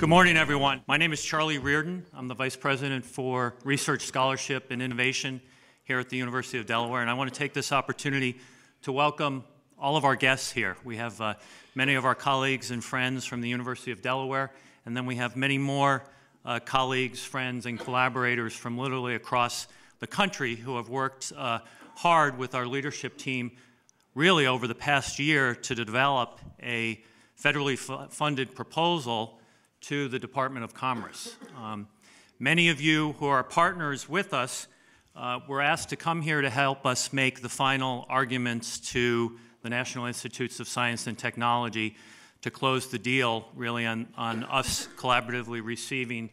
Good morning, everyone. My name is Charlie Riordan. I'm the Vice President for Research Scholarship and Innovation here at the University of Delaware, and I want to take this opportunity to welcome all of our guests here. We have uh, many of our colleagues and friends from the University of Delaware, and then we have many more uh, colleagues, friends, and collaborators from literally across the country who have worked uh, hard with our leadership team really over the past year to develop a federally funded proposal to the Department of Commerce. Um, many of you who are partners with us uh, were asked to come here to help us make the final arguments to the National Institutes of Science and Technology to close the deal, really, on, on us collaboratively receiving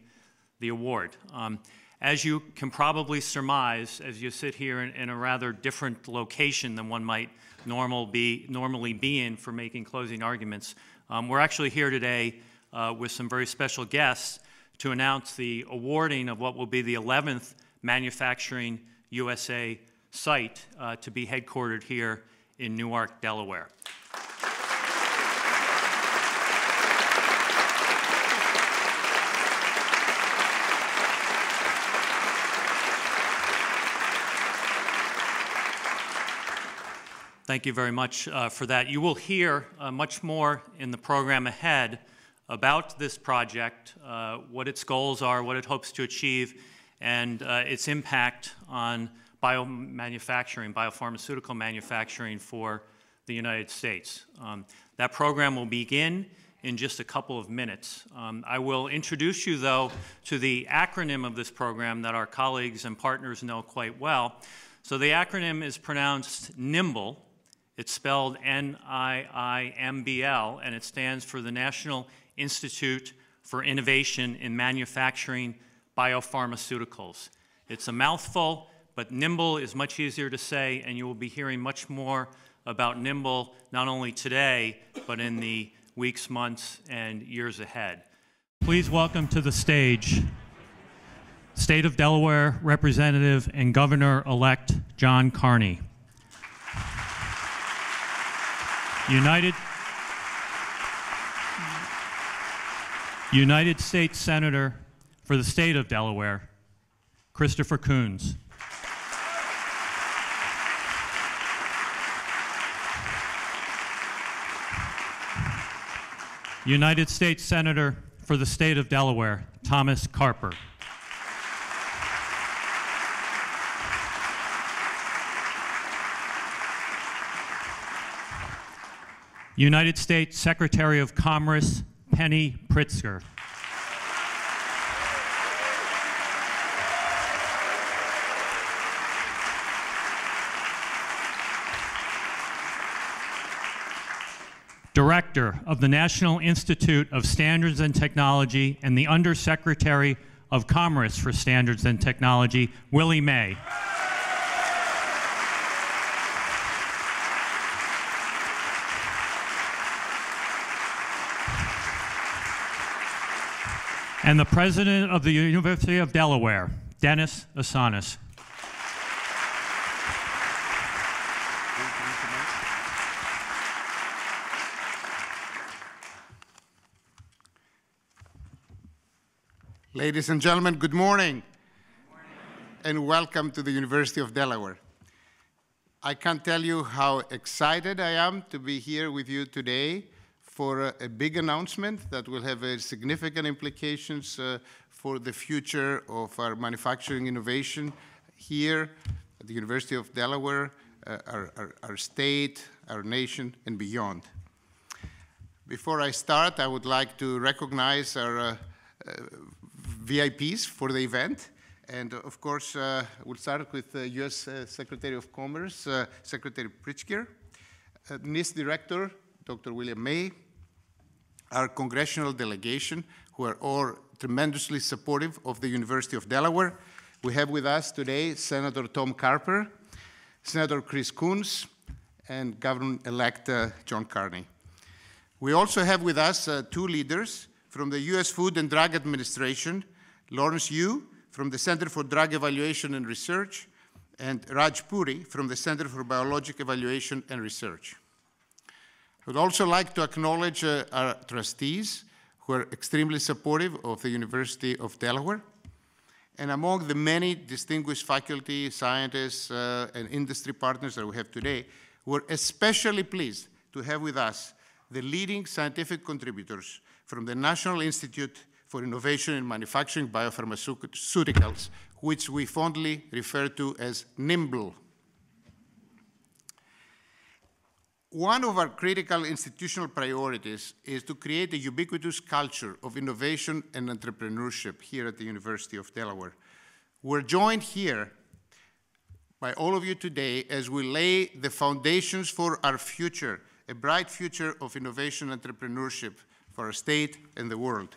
the award. Um, as you can probably surmise, as you sit here in, in a rather different location than one might normal be, normally be in for making closing arguments, um, we're actually here today uh, with some very special guests to announce the awarding of what will be the 11th Manufacturing USA site uh, to be headquartered here in Newark, Delaware. Thank you very much uh, for that. You will hear uh, much more in the program ahead about this project, uh, what its goals are, what it hopes to achieve, and uh, its impact on biomanufacturing, biopharmaceutical manufacturing for the United States. Um, that program will begin in just a couple of minutes. Um, I will introduce you, though, to the acronym of this program that our colleagues and partners know quite well. So the acronym is pronounced NIMBLE. It's spelled N-I-I-M-B-L, and it stands for the National Institute for Innovation in Manufacturing Biopharmaceuticals. It's a mouthful, but nimble is much easier to say, and you will be hearing much more about nimble not only today, but in the weeks, months, and years ahead. Please welcome to the stage State of Delaware Representative and Governor-elect John Carney. United, United States Senator for the state of Delaware, Christopher Coons. United States Senator for the state of Delaware, Thomas Carper. United States Secretary of Commerce Penny Pritzker. Director of the National Institute of Standards and Technology and the Undersecretary of Commerce for Standards and Technology, Willie May. And the President of the University of Delaware, Dennis Assanis. Ladies and gentlemen, good morning. good morning, and welcome to the University of Delaware. I can't tell you how excited I am to be here with you today for a, big announcement that will have uh, significant implications uh, for the future of our manufacturing innovation here at the University of Delaware, uh, our, our, our, state, our nation, and beyond. Before I start, I would like to recognize our uh, uh, VIPs for the event. And of course, uh, we'll start with the US Secretary of Commerce, Secretary Pritzker, NIST Director, Dr. William May, our congressional delegation, who are all tremendously supportive of the University of Delaware. We have with us today Senator Tom Carper, Senator Chris Coons, and Governor-elect uh, John Carney. We also have with us uh, two leaders from the U.S. Food and Drug Administration, Lawrence Yu from the Center for Drug Evaluation and Research, and Raj Puri from the Center for Biologic Evaluation and Research. I would also like to acknowledge uh, our trustees who are extremely supportive of the University of Delaware. And among the many distinguished faculty, scientists, uh, and industry partners that we have today, we're especially pleased to have with us the leading scientific contributors from the National Institute for Innovation in Manufacturing Biopharmaceuticals, which we fondly refer to as NIMBLE. One of our critical institutional priorities is to create a ubiquitous culture of innovation and entrepreneurship here at the University of Delaware. We're joined here by all of you today as we lay the foundations for our future, a bright future of innovation and entrepreneurship for our state and the world.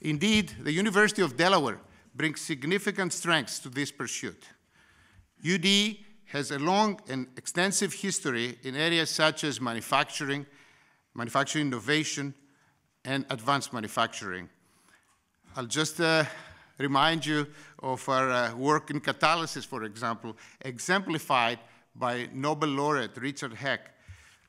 Indeed, the University of Delaware brings significant strengths to this pursuit. UD has a long and extensive history in areas such as manufacturing, manufacturing innovation, and advanced manufacturing. I'll just uh, remind you of our uh, work in catalysis, for example, exemplified by Nobel laureate Richard Heck,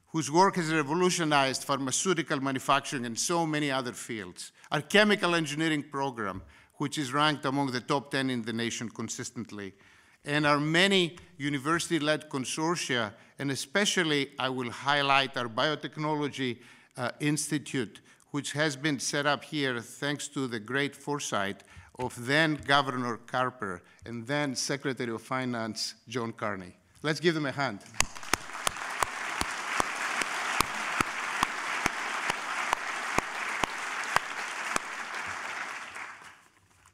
whose work has revolutionized pharmaceutical manufacturing and so many other fields. Our chemical engineering program, which is ranked among the top 10 in the nation consistently, and our many university-led consortia, and especially I will highlight our Biotechnology uh, Institute, which has been set up here thanks to the great foresight of then Governor Carper and then Secretary of Finance John Carney. Let's give them a hand.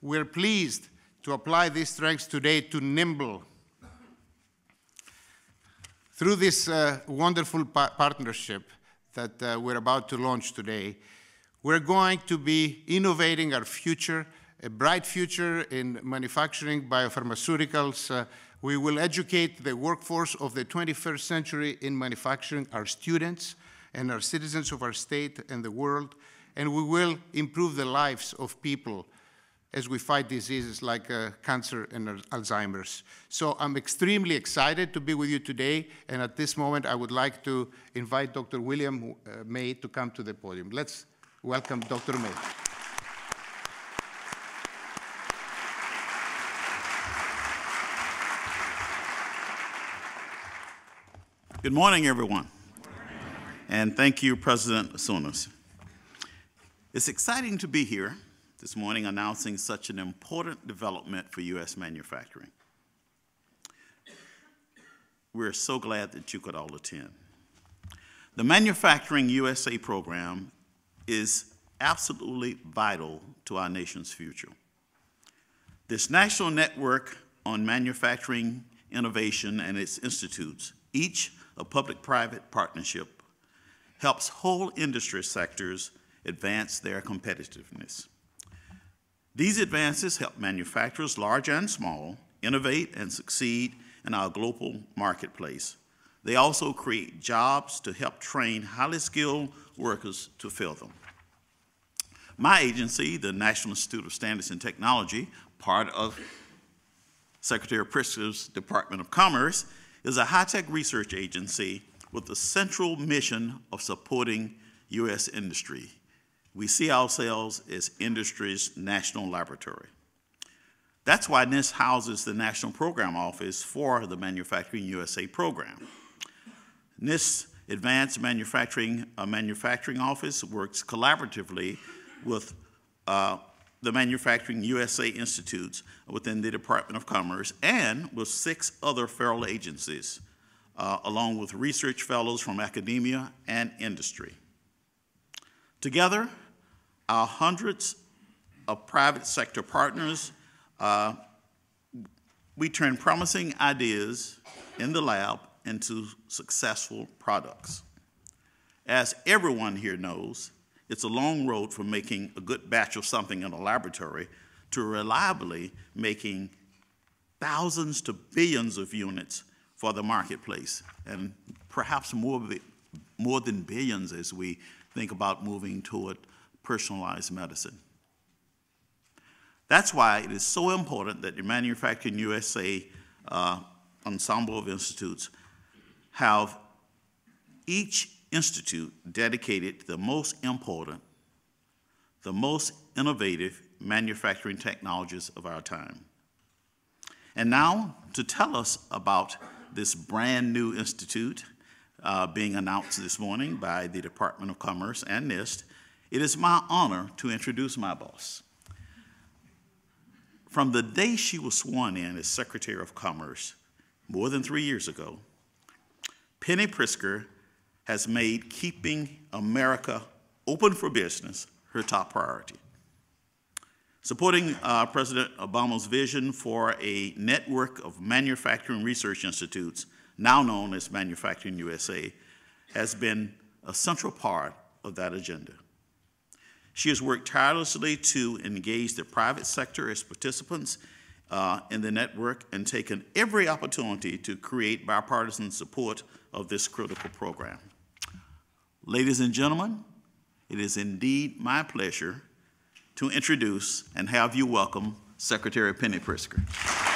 We're pleased to apply these strengths today to Nimble. Through this uh, wonderful pa partnership that uh, we're about to launch today, we're going to be innovating our future, a bright future in manufacturing biopharmaceuticals. Uh, we will educate the workforce of the 21st century in manufacturing, our students and our citizens of our state and the world, and we will improve the lives of people as we fight diseases like uh, cancer and Alzheimer's. So I'm extremely excited to be with you today, and at this moment I would like to invite Dr. William uh, May to come to the podium. Let's welcome Dr. May. Good morning, everyone. And thank you, President Assanis. It's exciting to be here this morning announcing such an important development for U.S. manufacturing. We're so glad that you could all attend. The Manufacturing USA program is absolutely vital to our nation's future. This national network on manufacturing innovation and its institutes, each a public-private partnership, helps whole industry sectors advance their competitiveness. These advances help manufacturers, large and small, innovate and succeed in our global marketplace. They also create jobs to help train highly skilled workers to fill them. My agency, the National Institute of Standards and Technology, part of Secretary Pritzker's Department of Commerce, is a high-tech research agency with the central mission of supporting U.S. industry we see ourselves as industry's national laboratory. That's why NIST houses the National Program Office for the Manufacturing USA program. NIST Advanced Manufacturing uh, Manufacturing Office works collaboratively with uh, the Manufacturing USA Institutes within the Department of Commerce and with six other federal agencies, uh, along with research fellows from academia and industry. Together, our hundreds of private sector partners, uh, we turn promising ideas in the lab into successful products. As everyone here knows, it's a long road from making a good batch of something in a laboratory to reliably making thousands to billions of units for the marketplace, and perhaps more, more than billions as we think about moving toward personalized medicine. That's why it is so important that the Manufacturing USA uh, ensemble of institutes have each institute dedicated to the most important the most innovative manufacturing technologies of our time. And now, to tell us about this brand new institute uh, being announced this morning by the Department of Commerce and NIST, it is my honor to introduce my boss. From the day she was sworn in as Secretary of Commerce more than three years ago, Penny Pritzker has made keeping America open for business her top priority. Supporting uh, President Obama's vision for a network of manufacturing research institutes, now known as Manufacturing USA, has been a central part of that agenda. She has worked tirelessly to engage the private sector as participants uh, in the network and taken every opportunity to create bipartisan support of this critical program. Ladies and gentlemen, it is indeed my pleasure to introduce and have you welcome Secretary Penny Pritzker.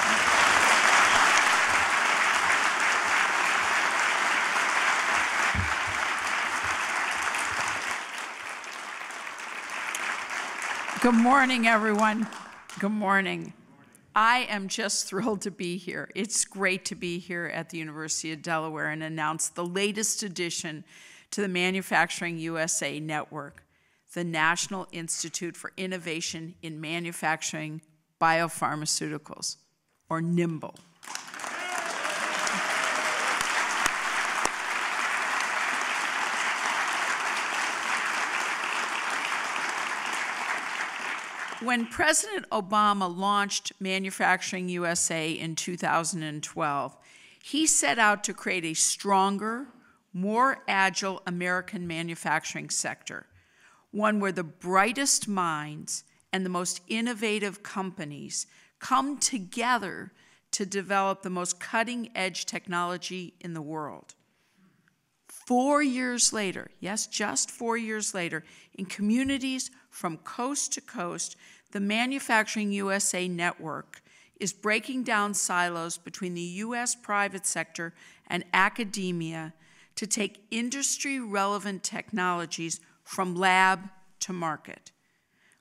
Good morning, everyone. Good morning. I am just thrilled to be here. It's great to be here at the University of Delaware and announce the latest addition to the Manufacturing USA Network, the National Institute for Innovation in Manufacturing Biopharmaceuticals, or NIIMBL. When President Obama launched Manufacturing USA in 2012, he set out to create a stronger, more agile American manufacturing sector, one where the brightest minds and the most innovative companies come together to develop the most cutting edge technology in the world. Four years later, yes, just four years later, in communities from coast to coast, the Manufacturing USA network is breaking down silos between the U.S. private sector and academia to take industry relevant technologies from lab to market.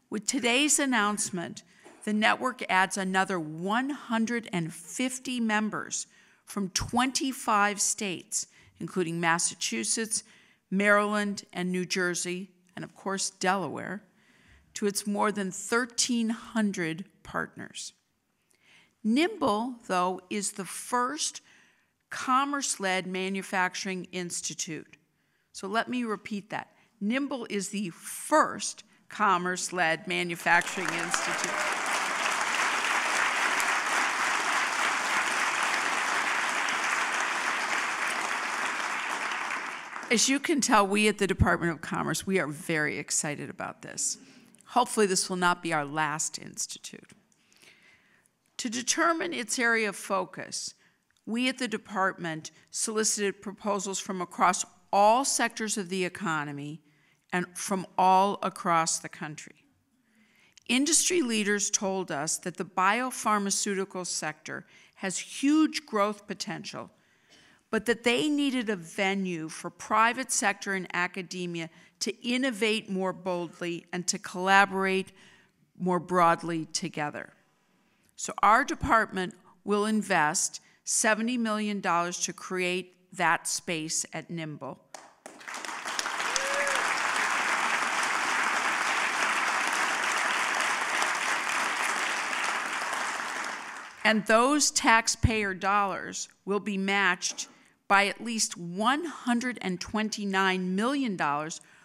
With today's announcement, the network adds another 150 members from 25 states, including Massachusetts, Maryland, and New Jersey, and of course, Delaware to its more than 1,300 partners. Nimble, though, is the first commerce led manufacturing institute. So let me repeat that. Nimble is the first commerce led manufacturing institute. As you can tell, we at the Department of Commerce, we are very excited about this. Hopefully, this will not be our last institute. To determine its area of focus, we at the department solicited proposals from across all sectors of the economy and from all across the country. Industry leaders told us that the biopharmaceutical sector has huge growth potential, but that they needed a venue for private sector and academia to innovate more boldly and to collaborate more broadly together. So, our department will invest $70 million to create that space at Nimble. And those taxpayer dollars will be matched by at least $129 million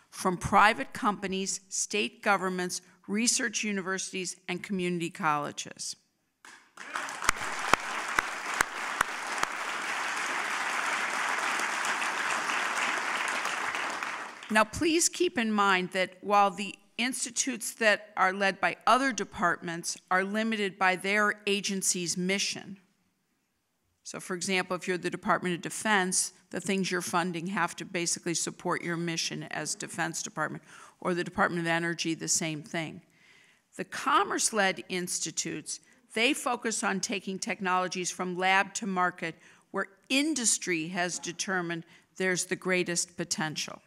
from private companies, state governments, research universities, and community colleges. Now, please keep in mind that while the institutes that are led by other departments are limited by their agency's mission, so, for example, if you're the Department of Defense, the things you're funding have to basically support your mission as Defense Department, or the Department of Energy, the same thing. The commerce led institutes, they focus on taking technologies from lab to market where industry has determined there's the greatest potential.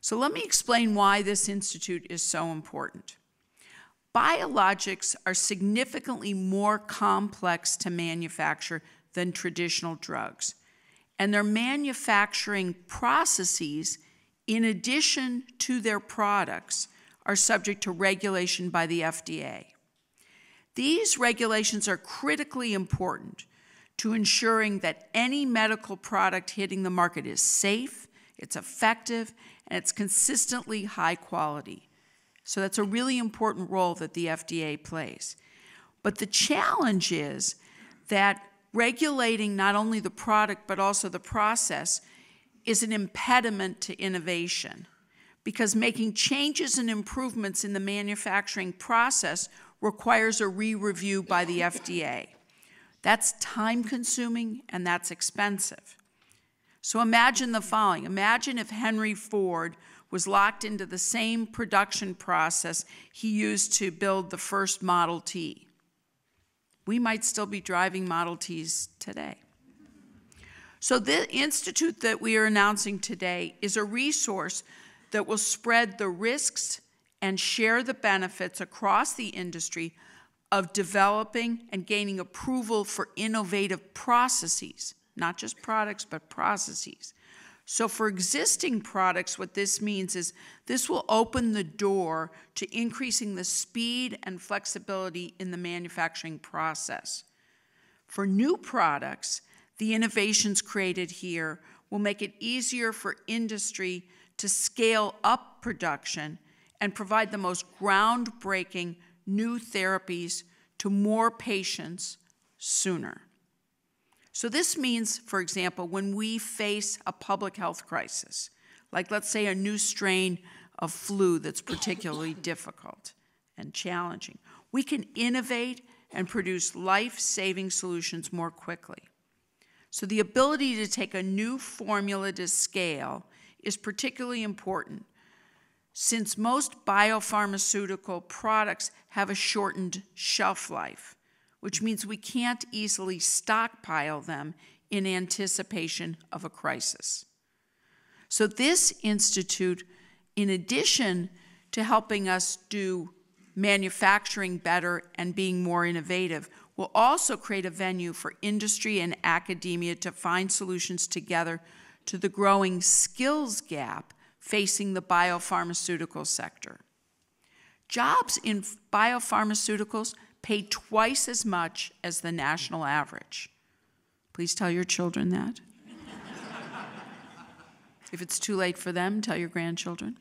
So let me explain why this institute is so important. Biologics are significantly more complex to manufacture than traditional drugs, and their manufacturing processes, in addition to their products, are subject to regulation by the FDA. These regulations are critically important to ensuring that any medical product hitting the market is safe, it's effective, and it's consistently high quality. So that's a really important role that the FDA plays. But the challenge is that regulating not only the product but also the process is an impediment to innovation because making changes and improvements in the manufacturing process requires a re review by the FDA. That's time consuming and that's expensive. So imagine the following Imagine if Henry Ford was locked into the same production process he used to build the first Model T. We might still be driving Model Ts today. So, the institute that we are announcing today is a resource that will spread the risks and share the benefits across the industry of developing and gaining approval for innovative processes, not just products, but processes. So, for existing products, what this means is this will open the door to increasing the speed and flexibility in the manufacturing process. For new products, the innovations created here will make it easier for industry to scale up production and provide the most groundbreaking new therapies to more patients sooner. So, this means, for example, when we face a public health crisis, like let's say a new strain of flu that's particularly difficult and challenging, we can innovate and produce life saving solutions more quickly. So, the ability to take a new formula to scale is particularly important since most biopharmaceutical products have a shortened shelf life, which means we can't easily stockpile them in anticipation of a crisis. So, this institute, in addition to helping us do manufacturing better and being more innovative, will also create a venue for industry and academia to find solutions together to the growing skills gap facing the biopharmaceutical sector. Jobs in biopharmaceuticals pay twice as much as the national average. Please tell your children that. if it's too late for them, tell your grandchildren.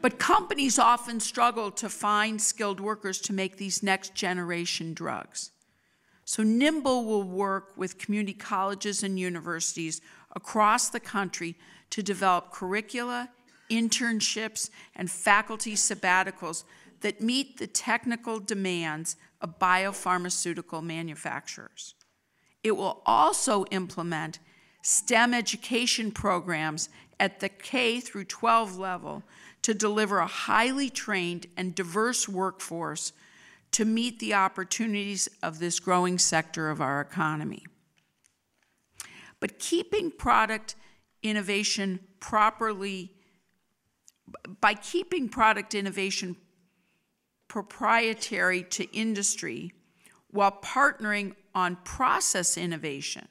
But companies often struggle to find skilled workers to make these next generation drugs. So NIMBLE will work with community colleges and universities across the country to develop curricula, internships, and faculty sabbaticals that meet the technical demands of biopharmaceutical manufacturers. It will also implement STEM education programs at the K through 12 level to deliver a highly trained and diverse workforce to meet the opportunities of this growing sector of our economy. But keeping product innovation properly, by keeping product innovation proprietary to industry while partnering on process innovation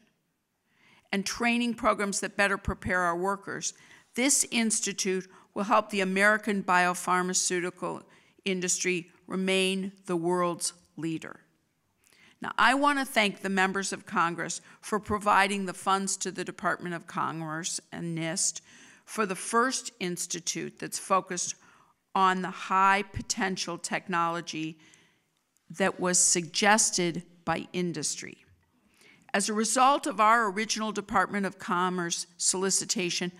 and training programs that better prepare our workers, this institute will help the American biopharmaceutical industry remain the world's leader. Now, I want to thank the members of Congress for providing the funds to the Department of Commerce and NIST for the first institute that's focused on the high potential technology that was suggested by industry. As a result of our original Department of Commerce solicitation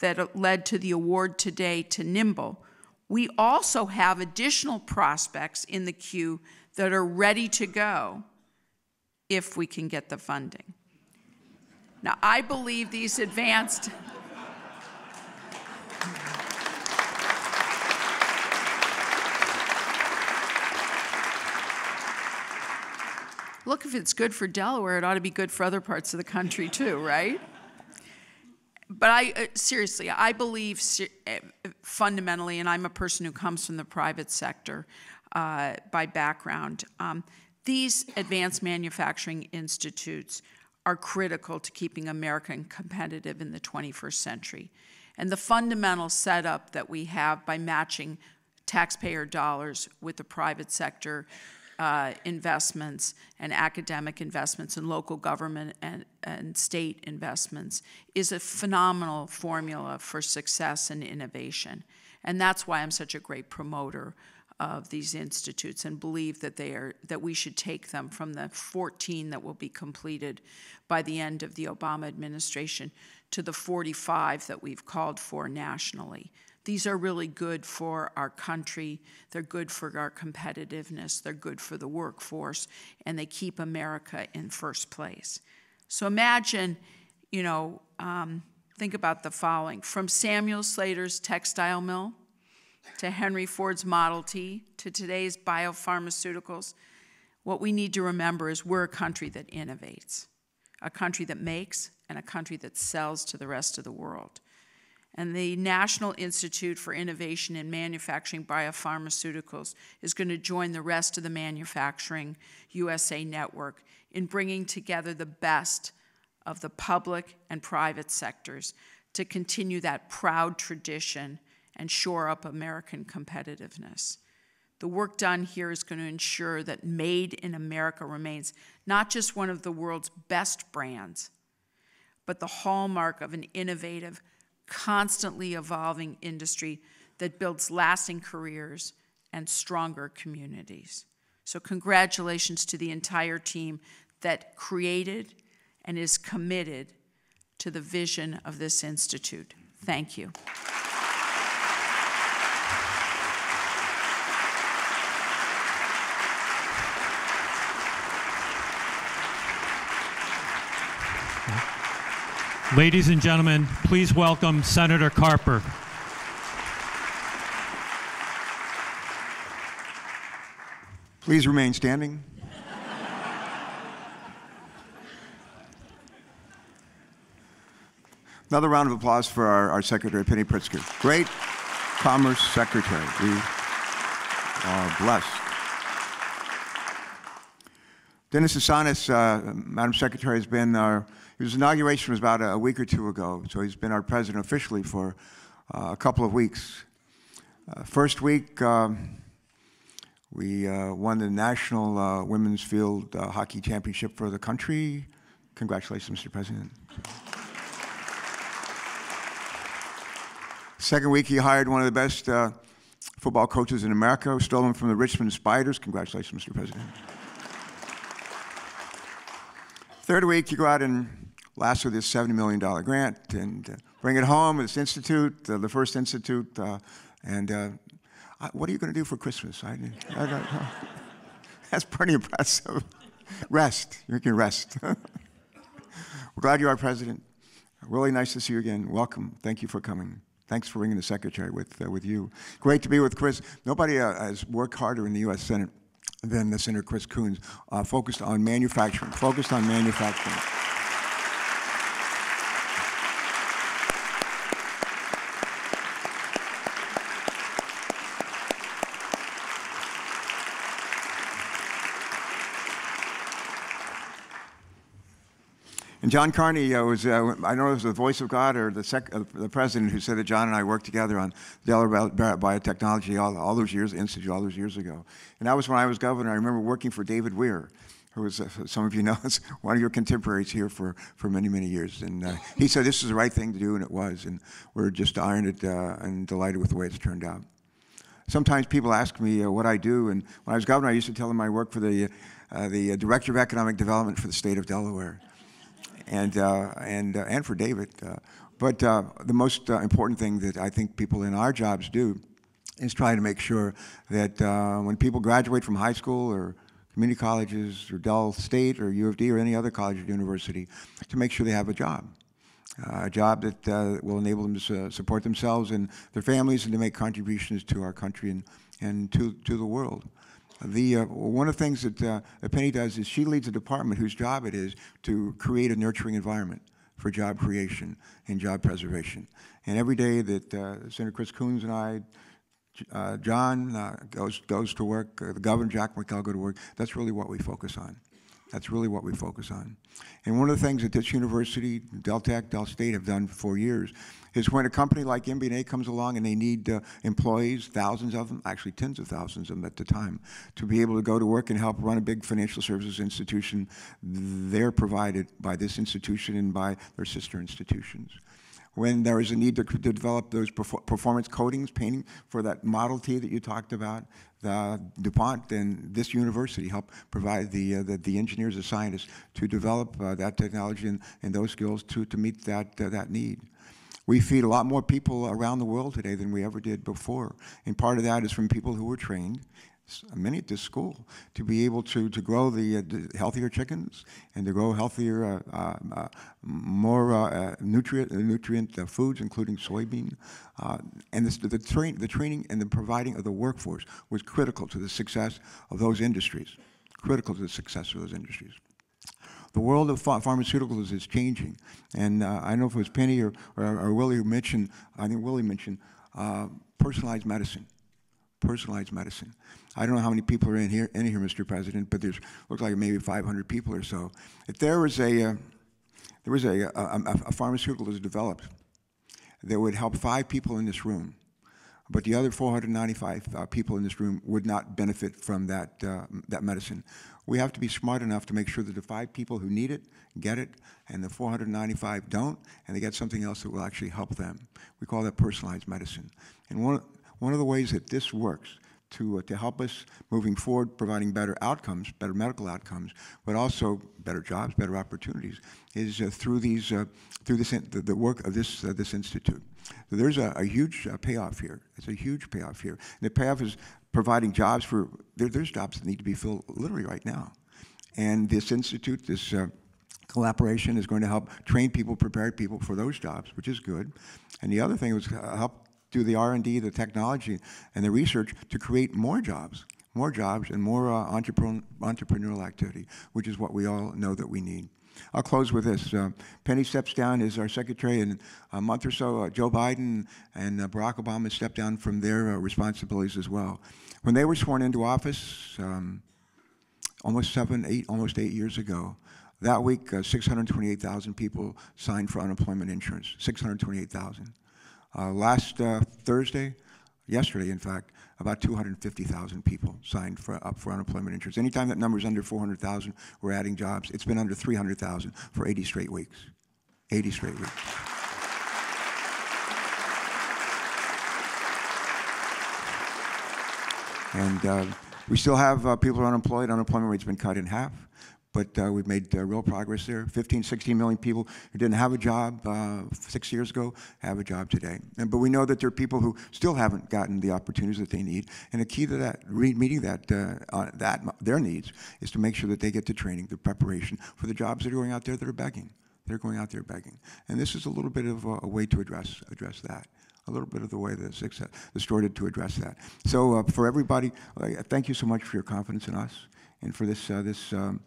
that led to the award today to Nimble, we also have additional prospects in the queue that are ready to go if we can get the funding. Now, I believe these advanced. Look, if it's good for Delaware, it ought to be good for other parts of the country too, right? But I, uh, seriously, I believe uh, fundamentally, and I'm a person who comes from the private sector uh, by background, um, these advanced manufacturing institutes are critical to keeping America competitive in the 21st century. And the fundamental setup that we have by matching taxpayer dollars with the private sector uh, investments and academic investments and local government and, and state investments is a phenomenal formula for success and innovation. And that's why I'm such a great promoter of these institutes and believe that they are that we should take them from the 14 that will be completed by the end of the Obama administration to the 45 that we've called for nationally. These are really good for our country. They're good for our competitiveness. They're good for the workforce, and they keep America in first place. So imagine, you know, um, think about the following from Samuel Slater's textile mill to Henry Ford's Model T to today's biopharmaceuticals. What we need to remember is we're a country that innovates, a country that makes, and a country that sells to the rest of the world and the National Institute for Innovation in Manufacturing Biopharmaceuticals is going to join the rest of the Manufacturing USA network in bringing together the best of the public and private sectors to continue that proud tradition and shore up American competitiveness. The work done here is going to ensure that Made in America remains not just one of the world's best brands, but the hallmark of an innovative, constantly evolving industry that builds lasting careers and stronger communities. So, congratulations to the entire team that created and is committed to the vision of this institute. Thank you. Ladies and gentlemen, please welcome Senator Carper. Please remain standing. Another round of applause for our, our Secretary, Penny Pritzker. Great Commerce Secretary. We are blessed. Dennis Assanis, uh, Madam Secretary, has been our his inauguration was about a, week or two ago, so he's been our president officially for uh, a couple of weeks. Uh, first week, um, we uh, won the National uh, Women's Field uh, Hockey Championship for the country. Congratulations, Mr. President. Second week, he hired one of the best uh, football coaches in America, stole him from the Richmond Spiders. Congratulations, Mr. President. Third week, you go out and last with this $70 million grant and uh, bring it home, this institute, uh, the first institute. Uh, and uh, I, what are you going to do for Christmas? I, I. That's pretty impressive. rest. You can rest. We're glad you are president. Really nice to see you again. Welcome. Thank you for coming. Thanks for bringing the secretary with, uh, with you. Great to be with Chris. Nobody has worked harder in the U.S. Senate than the Senator Chris Coons, focused on manufacturing, focused on manufacturing. John Carney uh, was, uh, I don't know if it was the voice of God or the, sec- uh, the president who said that John and I worked together on Delaware Biotechnology all, all those years, Institute, all those years ago. And that was when I was governor. I remember working for David Weir, who was, uh, some of you know, one of your contemporaries here for, for many, many years. And uh, he said this is the right thing to do, and it was. And we're just honored uh, and delighted with the way it's turned out. Sometimes people ask me what I do, and when I was governor, I used to tell them I work for the, the Director of Economic Development for the state of Delaware and, uh, and, uh, and for David. Uh, but the most important thing that I think people in our jobs do is try to make sure that when people graduate from high school or community colleges or Dell State or U of D or any other college or university to make sure they have a job. Uh, a job that uh, will enable them to support themselves and their families and to make contributions to our country and, and to, to the world. The, uh, one of the things that, uh, Penny does is she leads a department whose job it is to create a nurturing environment for job creation and job preservation. And every day that uh, Senator Chris Coons and I, uh, John uh, goes, goes to work, uh, the governor, Jack Markell, go to work, that's really what we focus on. That's really what we focus on. And one of the things that this university, Del Tech, Del State have done for years is when a company like MBNA comes along and they need uh, employees, thousands of them, actually tens of thousands of them at the time, to be able to go to work and help run a big financial services institution, they're provided by this institution and by their sister institutions when there is a need to, to develop those performance coatings, painting for that Model T that you talked about, the DuPont and this university help provide the, uh, the, the, engineers and scientists to develop uh, that technology and, and those skills to, to meet that, uh, that need. We feed a lot more people around the world today than we ever did before. And part of that is from people who were trained, many at this school, to be able to, to grow the, uh, the healthier chickens and to grow healthier, uh, uh, uh more uh, nutrient, nutrient foods, including soybean. and this, the, train, the training and the providing of the workforce was critical to the success of those industries, critical to the success of those industries the world of pharmaceuticals is changing. And uh, I don't know if it was Penny or, or, or, Willie mentioned, I think Willie mentioned, uh, personalized medicine. Personalized medicine. I don't know how many people are in here, in here, Mr. President, but there's looks like maybe 500 people or so. If there was a, uh, there was a, a, a pharmaceutical that was developed that would help five people in this room, but the other 495 uh, people in this room would not benefit from that, uh, that medicine. We have to be smart enough to make sure that the five people who need it get it, and the 495 don't, and they get something else that will actually help them. We call that personalized medicine. And one, one of the ways that this works to, uh, to help us moving forward, providing better outcomes, better medical outcomes, but also better jobs, better opportunities, is uh, through these, uh, through this, the, the, work of this, this institute. So there's a, a huge payoff here. It's a huge payoff here. And the payoff is providing jobs for, there, there's jobs that need to be filled literally right now. And this institute, this collaboration is going to help train people, prepare people for those jobs, which is good. And the other thing was help do the R&D, the technology, and the research to create more jobs, more jobs and more uh, entrepreneur, entrepreneurial activity, which is what we all know that we need. I'll close with this. Uh, Penny steps down as our secretary in a month or so. Uh, Joe Biden and uh, Barack Obama stepped down from their uh, responsibilities as well. When they were sworn into office, um, almost seven, eight, almost eight years ago, that week, uh, 628,000 people signed for unemployment insurance. 628,000. Uh, last Thursday, yesterday, in fact, about 250,000 people signed for, up for unemployment insurance. Anytime that number is under 400,000, we're adding jobs. It's been under 300,000 for 80 straight weeks. 80 straight weeks. And uh, we still have uh, people unemployed. Unemployment rate's been cut in half but uh, we've made uh, real progress there. 15, 16 million people who didn't have a job uh, six years ago have a job today. And, but we know that there are people who still haven't gotten the opportunities that they need. And the key to that, meeting that, uh, that their needs, is to make sure that they get the training, the preparation for the jobs that are going out there that are begging. They're going out there begging. And this is a little bit of a, a way to address, address that a little bit of the way the, success, the story to address that. So uh, for everybody, uh, thank you so much for your confidence in us and for this, uh, this um,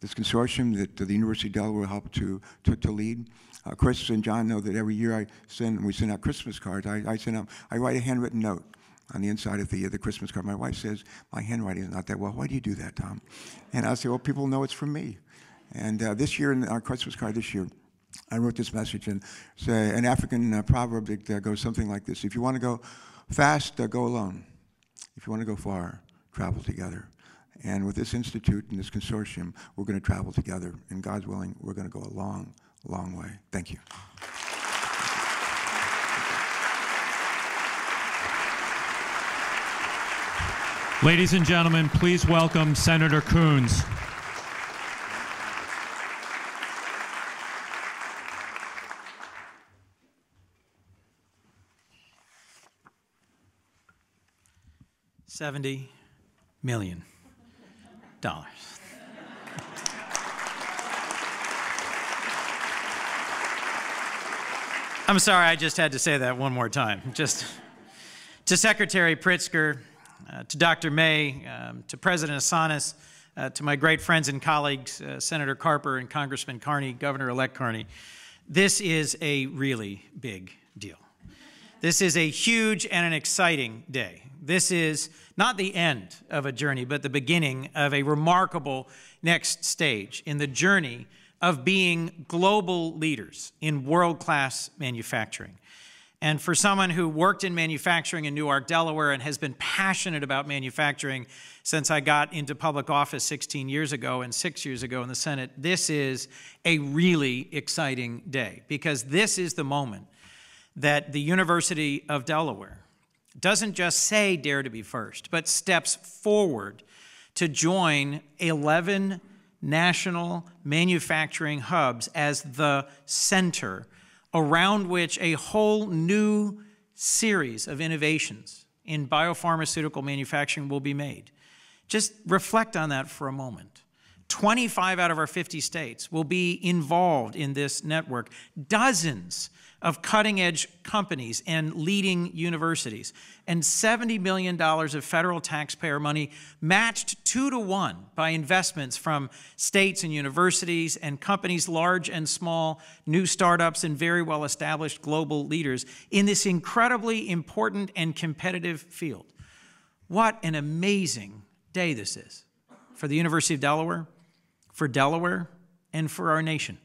this consortium that the University of Delaware helped to, to, to lead. Uh, Chris and John know that every year I send, we send out Christmas cards. I, I send out, I write a handwritten note on the inside of the, uh, the Christmas card. My wife says, my handwriting is not that well. Why do you do that, Tom? And I say, well, people know it's from me. And uh, this year, in our Christmas card this year, I wrote this message and say an African uh, proverb that uh, goes something like this: If you want to go fast, uh, go alone. If you want to go far, travel together. And with this institute and this consortium, we're going to travel together. And God's willing, we're going to go a long, long way. Thank you. Ladies and gentlemen, please welcome Senator Coons. Seventy million dollars. I'm sorry, I just had to say that one more time. Just to Secretary Pritzker, uh, to Dr. May, um, to President Assanis, uh, to my great friends and colleagues, uh, Senator Carper and Congressman Carney, Governor-elect Carney. this is a really big deal. This is a huge and an exciting day. This is not the end of a journey, but the beginning of a remarkable next stage in the journey of being global leaders in world class manufacturing. And for someone who worked in manufacturing in Newark, Delaware, and has been passionate about manufacturing since I got into public office 16 years ago and six years ago in the Senate, this is a really exciting day because this is the moment that the University of Delaware doesn't just say dare to be first, but steps forward to join 11 national manufacturing hubs as the center around which a whole new series of innovations in biopharmaceutical manufacturing will be made. Just reflect on that for a moment. 25 out of our 50 states will be involved in this network. Dozens of cutting edge companies and leading universities, and $70 million of federal taxpayer money matched two to one by investments from states and universities and companies large and small, new startups, and very well established global leaders in this incredibly important and competitive field. What an amazing day this is for the University of Delaware, for Delaware, and for our nation.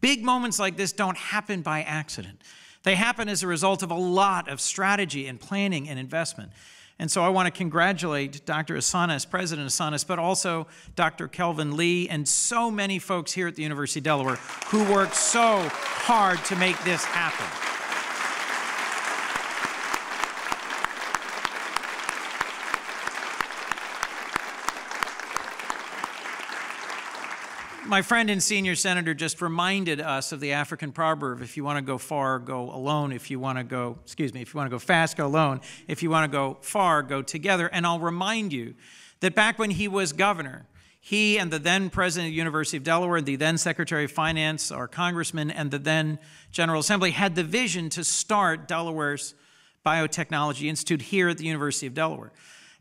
Big moments like this don't happen by accident. They happen as a result of a lot of strategy and planning and investment. And so I want to congratulate Dr. Assanis, President Assanis, but also Dr. Kelvin Lee and so many folks here at the University of Delaware who worked so hard to make this happen. My friend and senior senator just reminded us of the African proverb if you want to go far, go alone. If you want to go, excuse me, if you want to go fast, go alone. If you want to go far, go together. And I'll remind you that back when he was governor, he and the then president of the University of Delaware, the then Secretary of Finance, our congressman, and the then General Assembly had the vision to start Delaware's Biotechnology Institute here at the University of Delaware.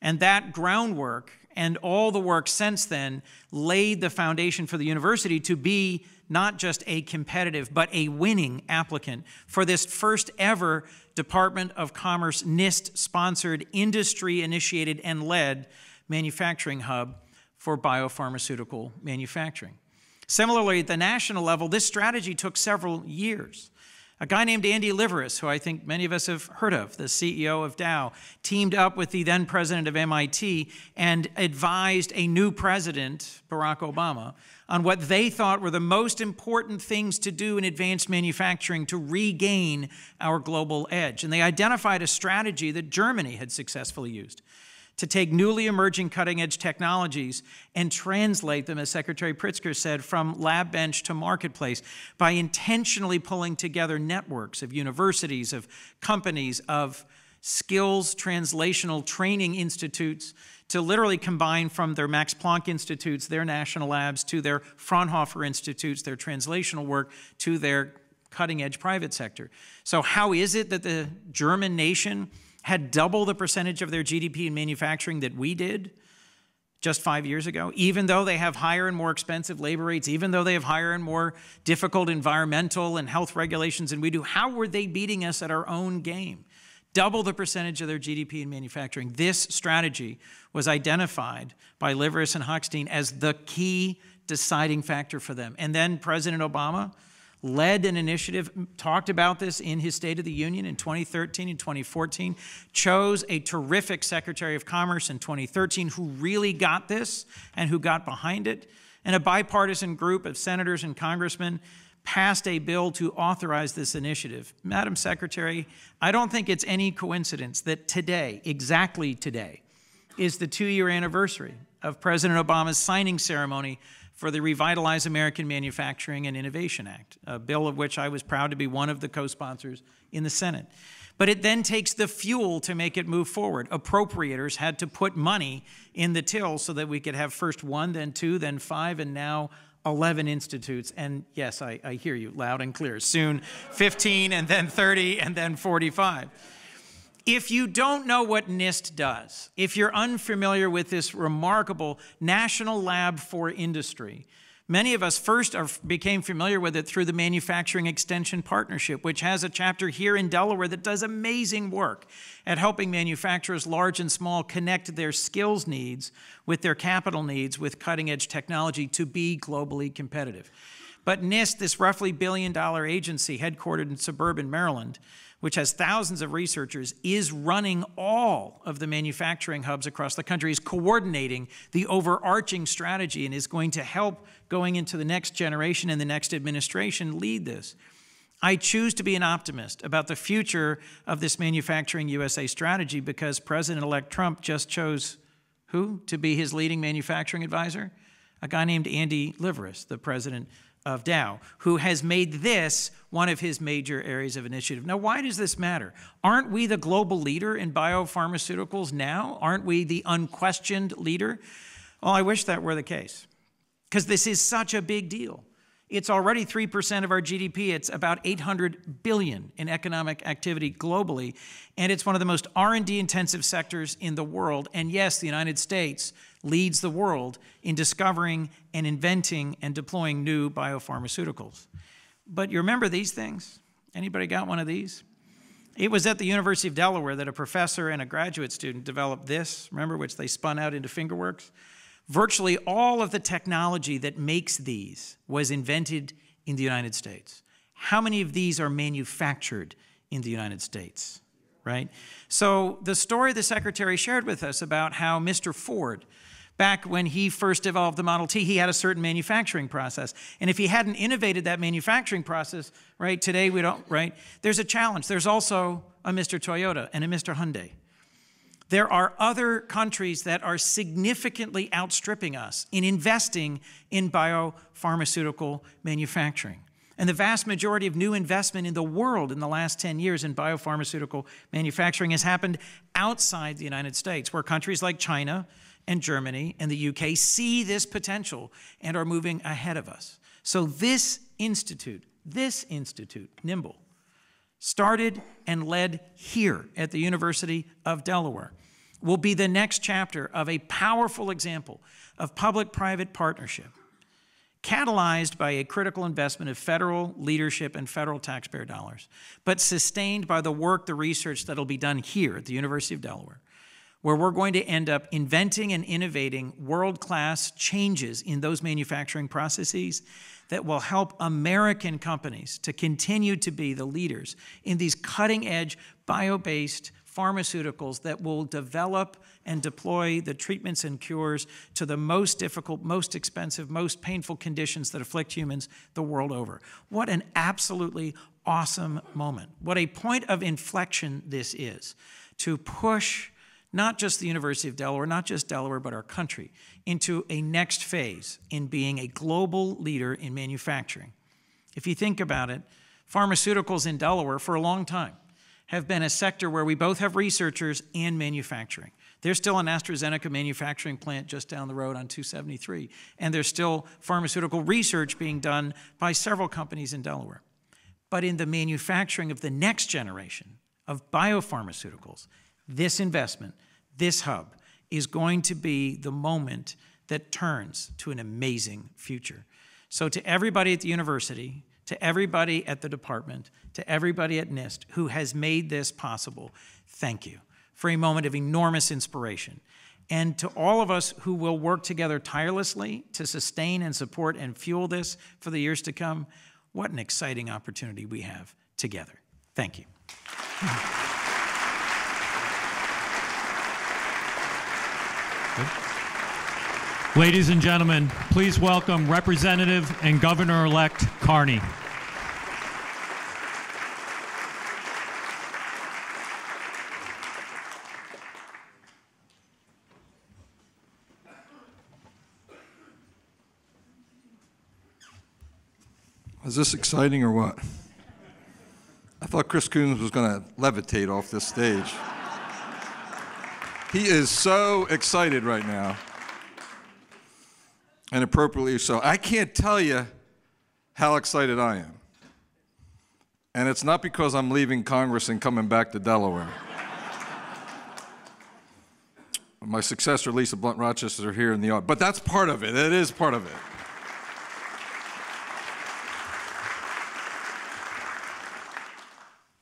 And that groundwork and all the work since then laid the foundation for the university to be not just a competitive, but a winning applicant for this first ever Department of Commerce NIST sponsored, industry initiated, and led manufacturing hub for biopharmaceutical manufacturing. Similarly, at the national level, this strategy took several years. A guy named Andy Liveris, who I think many of us have heard of, the CEO of Dow, teamed up with the then president of MIT and advised a new president, Barack Obama, on what they thought were the most important things to do in advanced manufacturing to regain our global edge. And they identified a strategy that Germany had successfully used to take newly emerging cutting edge technologies and translate them, as Secretary Pritzker said, from lab bench to marketplace by intentionally pulling together networks of universities, of companies, of skills translational training institutes to literally combine from their Max Planck institutes, their national labs, to their Fraunhofer institutes, their translational work, to their cutting edge private sector. So, how is it that the German nation? Had double the percentage of their GDP in manufacturing that we did just five years ago, even though they have higher and more expensive labor rates, even though they have higher and more difficult environmental and health regulations than we do, how were they beating us at our own game? Double the percentage of their GDP in manufacturing. This strategy was identified by Liveris and Hockfield as the key deciding factor for them. And then President Obama led an initiative, talked about this in his State of the Union in 2013 and 2014, chose a terrific Secretary of Commerce in 2013 who really got this and who got behind it. And a bipartisan group of senators and congressmen passed a bill to authorize this initiative. Madam Secretary, I don't think it's any coincidence that today, exactly today, is the two year anniversary of President Obama's signing ceremony for the Revitalize American Manufacturing and Innovation Act, a bill of which I was proud to be one of the co sponsors in the Senate. But it then takes the fuel to make it move forward. Appropriators had to put money in the till so that we could have first one, then two, then five, and now 11 institutes. And yes, I, I hear you loud and clear. Soon 15, and then 30, and then 45. If you don't know what NIST does, if you're unfamiliar with this remarkable National Lab for Industry, Many of us first are, became familiar with it through the Manufacturing Extension Partnership, which has a chapter here in Delaware that does amazing work at helping manufacturers, large and small, connect their skills needs with their capital needs with cutting edge technology to be globally competitive. But NIST, this roughly billion dollar agency headquartered in suburban Maryland, which has thousands of researchers, is running all of the manufacturing hubs across the country, is coordinating the overarching strategy, and is going to help going into the next generation and the next administration lead this. I choose to be an optimist about the future of this Manufacturing USA strategy because President elect Trump just chose who to be his leading manufacturing advisor? A guy named Andy Liveris, the president of Dow, who has made this one of his major areas of initiative. Now, why does this matter? Aren't we the global leader in biopharmaceuticals now? Aren't we the unquestioned leader? Well, I wish that were the case, because this is such a big deal. It's already 3% of our GDP. It's about 800 billion in economic activity globally, and it's one of the most R&D intensive sectors in the world. And yes, the United States leads the world in discovering and inventing and deploying new biopharmaceuticals. But you remember these things? Anybody got one of these? It was at the University of Delaware that a professor and a graduate student developed this, remember, which they spun out into Fingerworks? Virtually all of the technology that makes these was invented in the United States. How many of these are manufactured in the United States? Right? So, the story the secretary shared with us about how Mr. Ford Back when he first developed the Model T, he had a certain manufacturing process. And if he hadn't innovated that manufacturing process, right, today we don't, right? There's a challenge. There's also a Mr. Toyota and a Mr. Hyundai. There are other countries that are significantly outstripping us in investing in biopharmaceutical manufacturing. And the vast majority of new investment in the world in the last 10 years in biopharmaceutical manufacturing has happened outside the United States, where countries like China, and Germany and the UK see this potential and are moving ahead of us. So, this institute, this institute, NIIMBL, started and led here at the University of Delaware, will be the next chapter of a powerful example of public private partnership, catalyzed by a critical investment of federal leadership and federal taxpayer dollars, but sustained by the work, the research that'll be done here at the University of Delaware where we're going to end up inventing and innovating world class changes in those manufacturing processes that will help American companies to continue to be the leaders in these cutting edge bio based pharmaceuticals that will develop and deploy the treatments and cures to the most difficult, most expensive, most painful conditions that afflict humans the world over. What an absolutely awesome moment. What a point of inflection this is to push not just the University of Delaware, not just Delaware, but our country, into a next phase in being a global leader in manufacturing. If you think about it, pharmaceuticals in Delaware for a long time have been a sector where we both have researchers and manufacturing. There's still an AstraZeneca manufacturing plant just down the road on 273, and there's still pharmaceutical research being done by several companies in Delaware. But in the manufacturing of the next generation of biopharmaceuticals, this investment, this hub, is going to be the moment that turns to an amazing future. So, to everybody at the university, to everybody at the department, to everybody at NIST who has made this possible, thank you for a moment of enormous inspiration. And to all of us who will work together tirelessly to sustain and support and fuel this for the years to come, what an exciting opportunity we have together. Thank you. Ladies and gentlemen, please welcome Representative and Governor-elect Carney. Is this exciting or what? I thought Chris Coons was going to levitate off this stage. He is so excited right now. And appropriately so. I can't tell you how excited I am. And it's not because I'm leaving Congress and coming back to Delaware. My successor, Lisa Blunt Rochester, here in the audience. But that's part of it. It is part of it.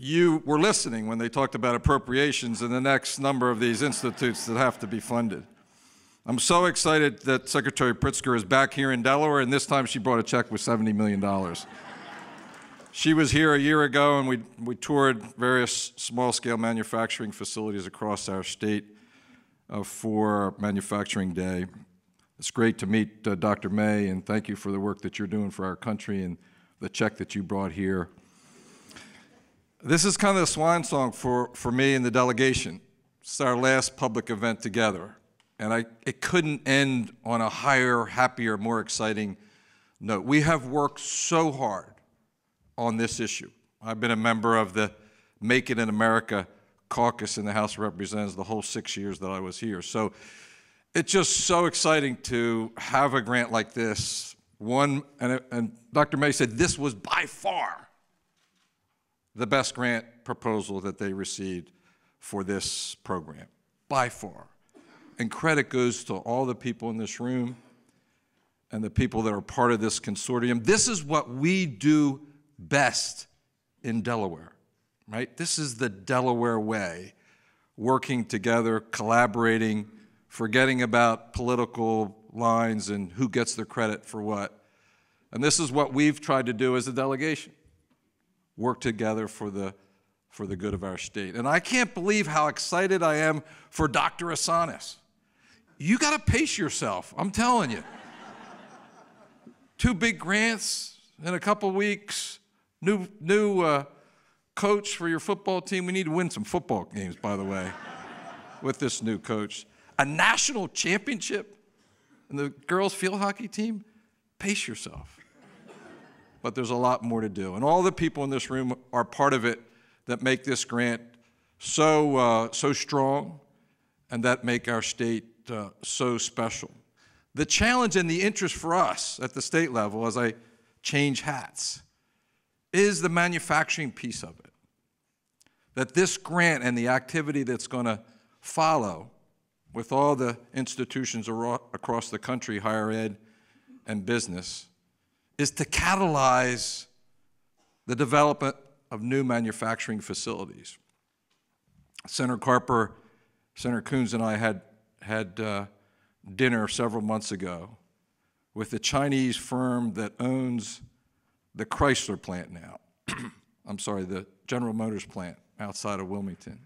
You were listening when they talked about appropriations and the next number of these institutes that have to be funded. I'm so excited that Secretary Pritzker is back here in Delaware, and this time she brought a check with $70 million. she was here a year ago, and we, we toured various small scale manufacturing facilities across our state uh, for Manufacturing Day. It's great to meet uh, Dr. May, and thank you for the work that you're doing for our country and the check that you brought here. This is kind of the swan song for, for me and the delegation. It's our last public event together. And I, it couldn't end on a higher, happier, more exciting note. We have worked so hard on this issue. I've been a member of the Make It in America caucus in the House of Representatives the whole six years that I was here. So it's just so exciting to have a grant like this. One, and, and Dr. May said this was by far the best grant proposal that they received for this program, by far. And credit goes to all the people in this room and the people that are part of this consortium. This is what we do best in Delaware, right? This is the Delaware way, working together, collaborating, forgetting about political lines and who gets the credit for what. And this is what we've tried to do as a delegation work together for the, for the good of our state. And I can't believe how excited I am for Dr. Assanis. You got to pace yourself, I'm telling you. Two big grants in a couple weeks, new, new uh, coach for your football team. We need to win some football games, by the way, with this new coach. A national championship in the girls' field hockey team. Pace yourself but there's a lot more to do. And all the people in this room are part of it that make this grant so, uh, so strong and that make our state uh, so special. The challenge and the interest for us at the state level, as I change hats, is the manufacturing piece of it. That this grant and the activity that's going to follow with all the institutions across the country, higher ed and business, is to catalyze the development of new manufacturing facilities. Senator Carper, Senator Coons, and I had, had uh, dinner several months ago with the Chinese firm that owns the Chrysler plant now. I'm sorry, the General Motors plant outside of Wilmington.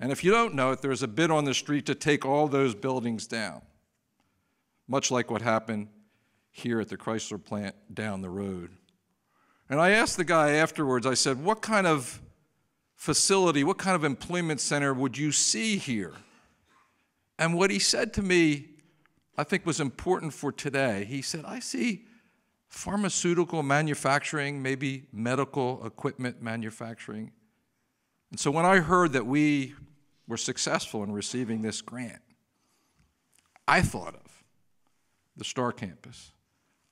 And if you don't know it, there's a bid on the street to take all those buildings down, much like what happened here at the Chrysler plant down the road. And I asked the guy afterwards, I said, What kind of facility, what kind of employment center would you see here? And what he said to me, I think was important for today. He said, I see pharmaceutical manufacturing, maybe medical equipment manufacturing. And so when I heard that we were successful in receiving this grant, I thought of the Star Campus.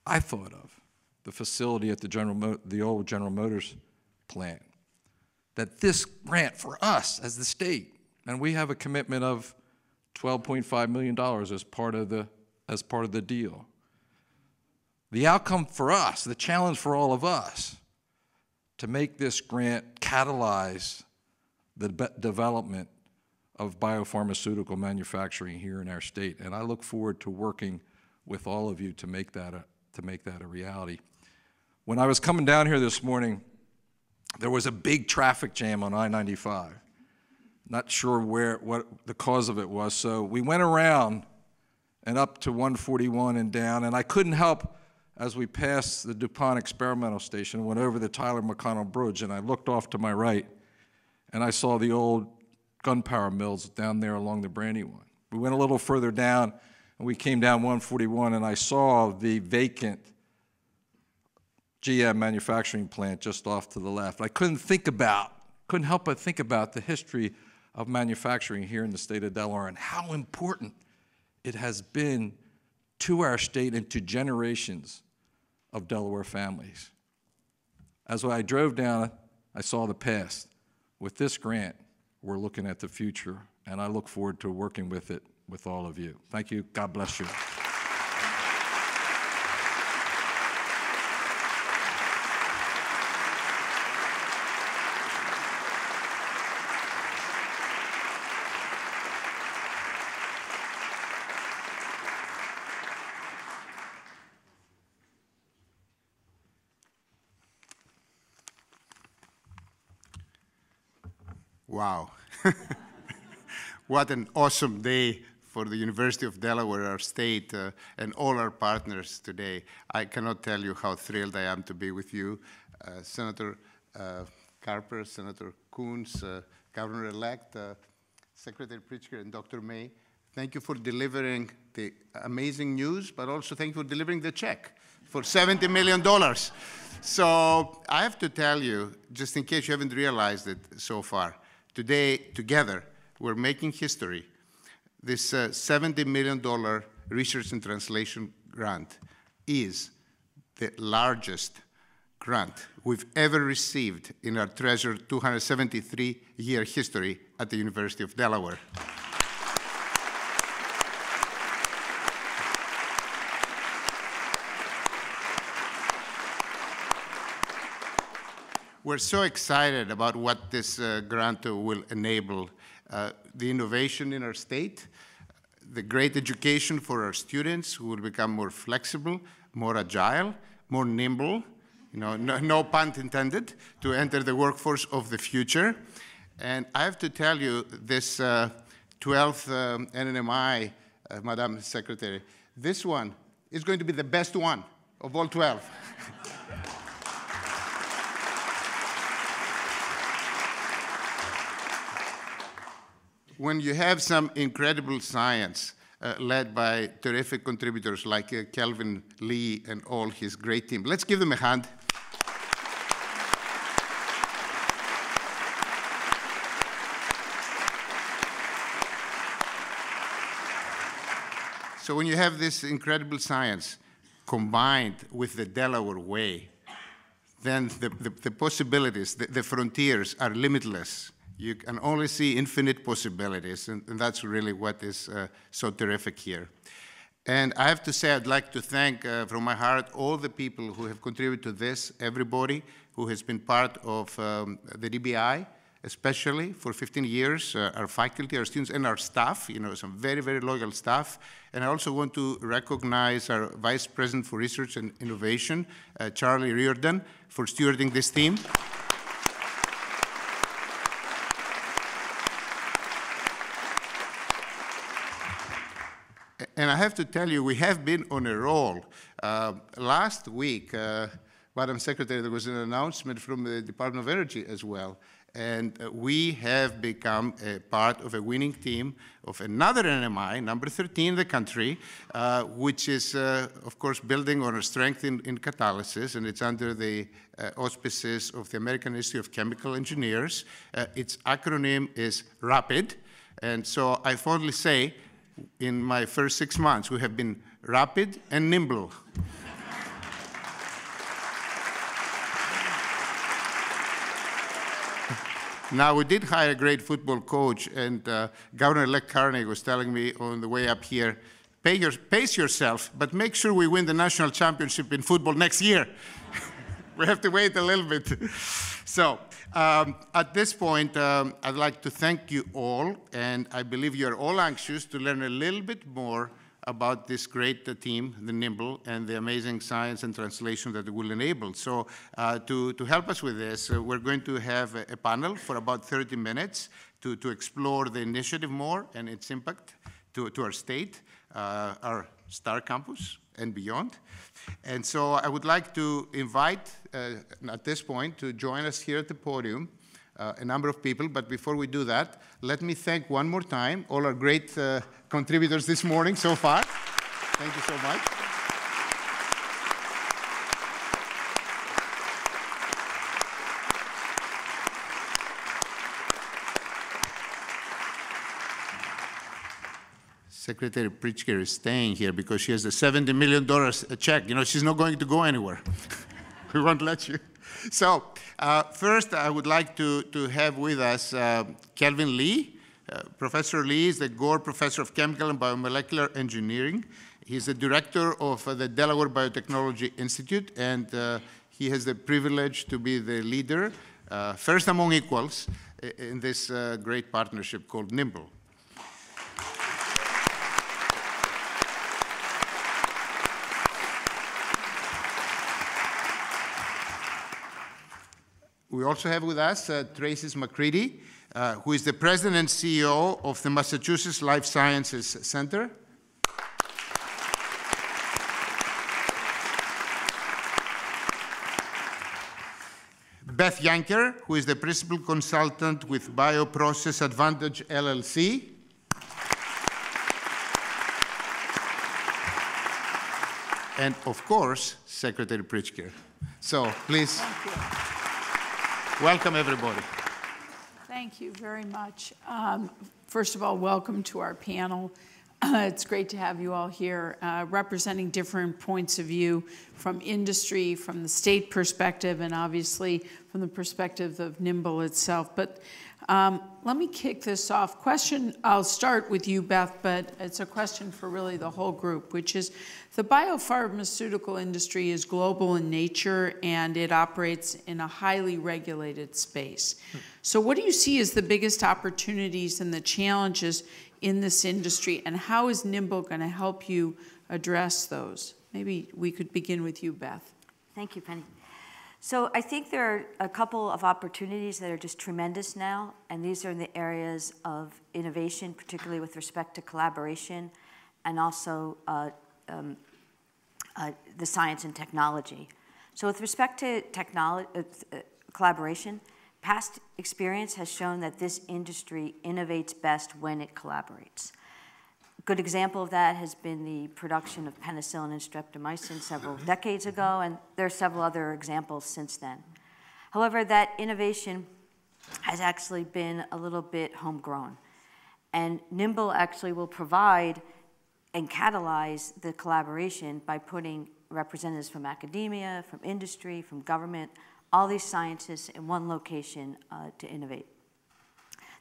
I thought of the facility at the, General the old General Motors plant. That this grant for us as the state, and we have a commitment of $12.5 million as part of the, as part of the deal. The outcome for us, the challenge for all of us, to make this grant catalyze the development of biopharmaceutical manufacturing here in our state. And I look forward to working with all of you to make that a, to make that a reality. When I was coming down here this morning, there was a big traffic jam on I 95. Not sure where, what the cause of it was. So we went around and up to 141 and down, and I couldn't help as we passed the DuPont experimental station, went over the Tyler McConnell Bridge, and I looked off to my right, and I saw the old gunpowder mills down there along the Brandywine. We went a little further down, and we came down 141, and I saw the vacant GM manufacturing plant just off to the left. I couldn't think about, couldn't help but think about the history of manufacturing here in the state of Delaware and how important it has been to our state and to generations of Delaware families. As I drove down, I saw the past. With this grant, we're looking at the future, and I look forward to working with it with all of you. Thank you. God bless you. Wow. what an awesome day for the University of Delaware, our state, uh, and all our partners today. I cannot tell you how thrilled I am to be with you, uh, Senator uh, Carper, Senator Coons, uh, Governor-elect, uh, Secretary Pritzker, and Dr. May. Thank you for delivering the amazing news, but also thank you for delivering the check for $70 million. So I have to tell you, just in case you haven't realized it so far, today, together, we're making history. This uh, $70 million research and translation grant is the largest grant we've ever received in our treasured 273-year history at the University of Delaware. We're so excited about what this uh, grant will enable. Uh, the innovation in our state, the great education for our students who will become more flexible, more agile, more nimble, you know, no, no pun intended, to enter the workforce of the future. And I have to tell you, this uh, 12th um, NNMI, uh, Madam Secretary, this one is going to be the best one of all 12. when you have some incredible science uh, led by terrific contributors like uh, Kelvin Lee and all his great team. Let's give them a hand. So when you have this incredible science combined with the Delaware way, then the, the, the possibilities, the, the frontiers are limitless you can only see infinite possibilities, and, and that's really what is uh, so terrific here. And I have to say, I'd like to thank uh, from my heart all the people who have contributed to this, everybody who has been part of um, the DBI, especially for 15 years, uh, our faculty, our students, and our staff, you know, some very, very loyal staff. And I also want to recognize our Vice President for Research and Innovation, uh, Charlie Riordan, for stewarding this team. And I have to tell you, we have been on a roll. Uh, last week, uh, Madam Secretary, there was an announcement from the Department of Energy as well. And uh, we have become a part of a winning team of another NMI, number 13 in the country, uh, which is, uh, of course, building on a strength in, in catalysis, and it's under the uh, auspices of the American Institute of Chemical Engineers. its acronym is RAPID. And so I fondly say in my first six months, we have been rapid and nimble. now, we did hire a great football coach, and uh, Governor-elect Carney was telling me on the way up here, Pay your, pace yourself, but make sure we win the national championship in football next year. we have to wait a little bit. So um, at this point, um, I'd like to thank you all, and I believe you're all anxious to learn a little bit more about this great uh, team, the NIIMBL, and the amazing science and translation that it will enable. So uh, to, to help us with this, uh, we're going to have a, a, panel for about 30 minutes to, to explore the initiative more and its impact to, to our state, uh, our STAR campus, and beyond. And so I would like to invite, uh, at this point, to join us here at the podium, uh, a number of people. But before we do that, let me thank one more time all our great uh, contributors this morning so far. Thank you so much. Secretary Pritzker is staying here because she has a $70 million check. You know, she's not going to go anywhere. we won't let you. So uh, first, I would like to, to have with us uh, Kelvin Lee. Uh, professor Lee is the Gore Professor of Chemical and Biomolecular Engineering. He's the director of uh, the Delaware Biotechnology Institute, and uh, he has the privilege to be the leader, uh, first among equals, in this great partnership called NIIMBL. We also have with us uh, Travis McCready. uh, who is the president and CEO of the Massachusetts Life Sciences Center. Beth Junker, who is the principal consultant with Bioprocess Advantage LLC. And of course, Secretary Pritzker. So please, welcome everybody. Thank you very much. Um, first of all, welcome to our panel. It's great to have you all here uh, representing different points of view from industry, from the state perspective, and obviously from the perspective of NIIMBL itself. But um, let me kick this off. Question, I'll start with you, Beth, but it's a question for really the whole group, which is the biopharmaceutical industry is global in nature and it operates in a highly regulated space. So, what do you see as the biggest opportunities and the challenges in this industry, and how is NIIMBL going to help you address those? Maybe we could begin with you, Beth. Thank you, Penny. So I think there are a couple of opportunities that are just tremendous now, and these are in the areas of innovation, particularly with respect to collaboration, and also uh, um, uh, the science and technology. So with respect to technology, uh, uh, collaboration, past experience has shown that this industry innovates best when it collaborates A good example of that has been the production of penicillin and streptomycin several mm-hmm. decades ago, and there are several other examples since then. However, that innovation has actually been a little bit homegrown. And NIIMBL actually will provide and catalyze the collaboration by putting representatives from academia, from industry, from government, all these scientists in one location uh, to innovate.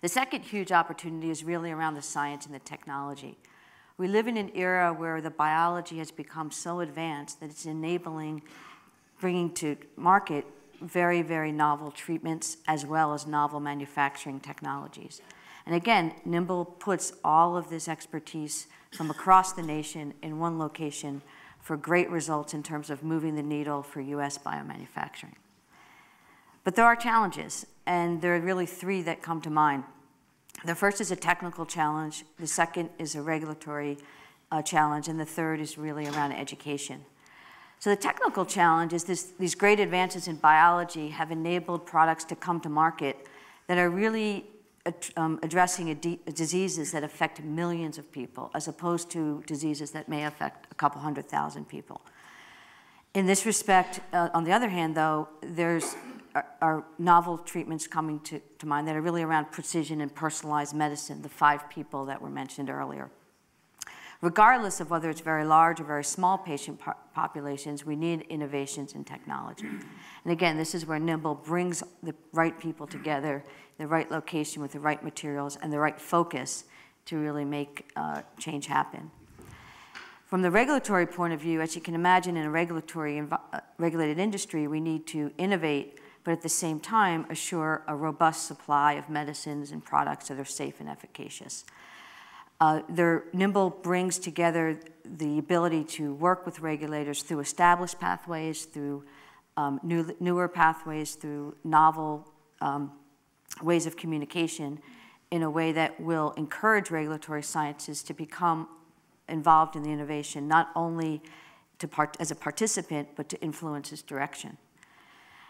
The second huge opportunity is really around the science and the technology. We live in an era where the biology has become so advanced that it's enabling bringing to market very, very novel treatments as well as novel manufacturing technologies. And again, NIIMBL puts all of this expertise from across the nation in one location for great results in terms of moving the needle for U.S. biomanufacturing. But there are challenges, and there are really three that come to mind. The first is a technical challenge, the second is a regulatory uh, challenge, and the third is really around education. So the technical challenge is this, these great advances in biology have enabled products to come to market that are really um, addressing diseases that affect millions of people, as opposed to diseases that may affect a couple hundred thousand people. In this respect, uh, on the other hand, though, there's are, novel treatments coming to, to mind that are really around precision and personalized medicine, the five people that were mentioned earlier. Regardless of whether it's very large or very small patient po populations, we need innovations in technology. And again, this is where NIIMBL brings the right people together, the right location with the right materials, and the right focus to really make uh, change happen. From the regulatory point of view, as you can imagine, in a regulatory uh, regulated industry, we need to innovate but at the same time assure a robust supply of medicines and products that are safe and efficacious. Uh, their NIIMBL brings together the ability to work with regulators through established pathways, through um, new, newer pathways, through novel um, ways of communication in a way that will encourage regulatory sciences to become involved in the innovation, not only to part, as a participant, but to influence its direction.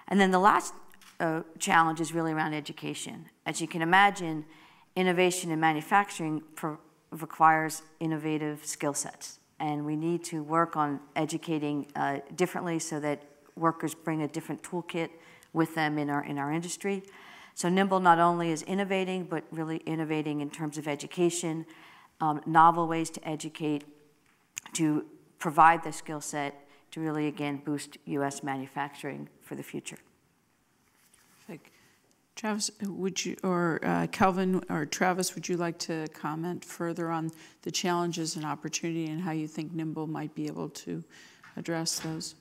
And then the last uh, challenge is really around education. As you can imagine, innovation in manufacturing requires innovative skill sets. And we need to work on educating uh, differently so that workers bring a different toolkit with them in our, in our industry. So NIIMBL not only is innovating, but really innovating in terms of education, um, novel ways to educate, to provide the skill set to really, again, boost U.S. manufacturing for the future. Perfect. Travis, would you, or uh, Kelvin or Travis, would you like to comment further on the challenges and opportunity and how you think NIIMBL might be able to address those?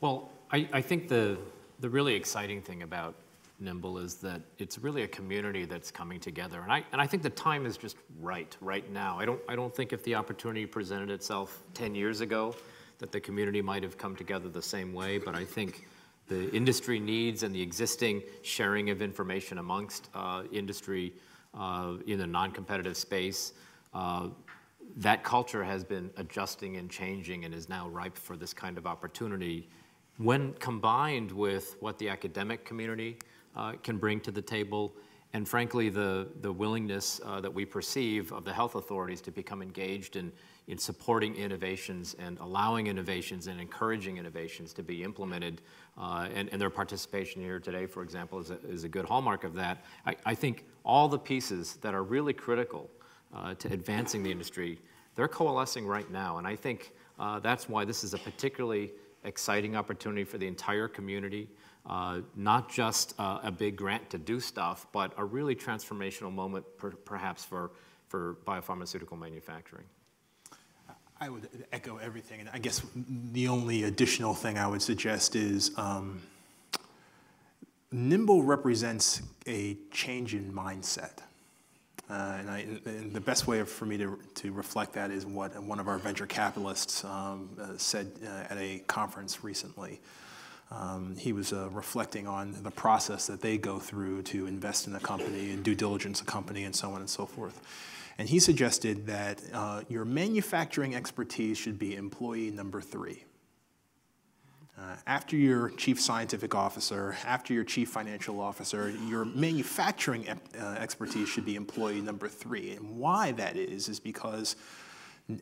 Well, I, I think the, the really exciting thing about NIIMBL is that it's really a community that's coming together. And I, and I think the time is just right, right now. I don't, I don't think if the opportunity presented itself 10 years ago, that the community might have come together the same way, but I think the industry needs and the existing sharing of information amongst uh, industry uh, in the non-competitive space. Uh, that culture has been adjusting and changing and is now ripe for this kind of opportunity. When combined with what the academic community uh, can bring to the table, and frankly, the, the willingness uh, that we perceive of the health authorities to become engaged in, in supporting innovations and allowing innovations and encouraging innovations to be implemented. Uh, and, and, their participation here today, for example, is a, is a good hallmark of that. I, I, think all the pieces that are really critical uh, to advancing the industry, they're coalescing right now. And I think uh, that's why this is a particularly exciting opportunity for the entire community. Uh, not just uh, a big grant to do stuff, but a really transformational moment per, perhaps for, for biopharmaceutical manufacturing. I would echo everything, and I guess the only additional thing I would suggest is um, NIIMBL represents a change in mindset. Uh, and, I, and, the best way for me to, to reflect that is what one of our venture capitalists um, uh, said uh, at a conference recently. Um, he was uh, reflecting on the process that they go through to invest in a company and due diligence a company and so on and so forth. And he suggested that uh, your manufacturing expertise should be employee number three. Uh, after your chief scientific officer, after your chief financial officer, your manufacturing uh, expertise should be employee number three. And why that is, is because,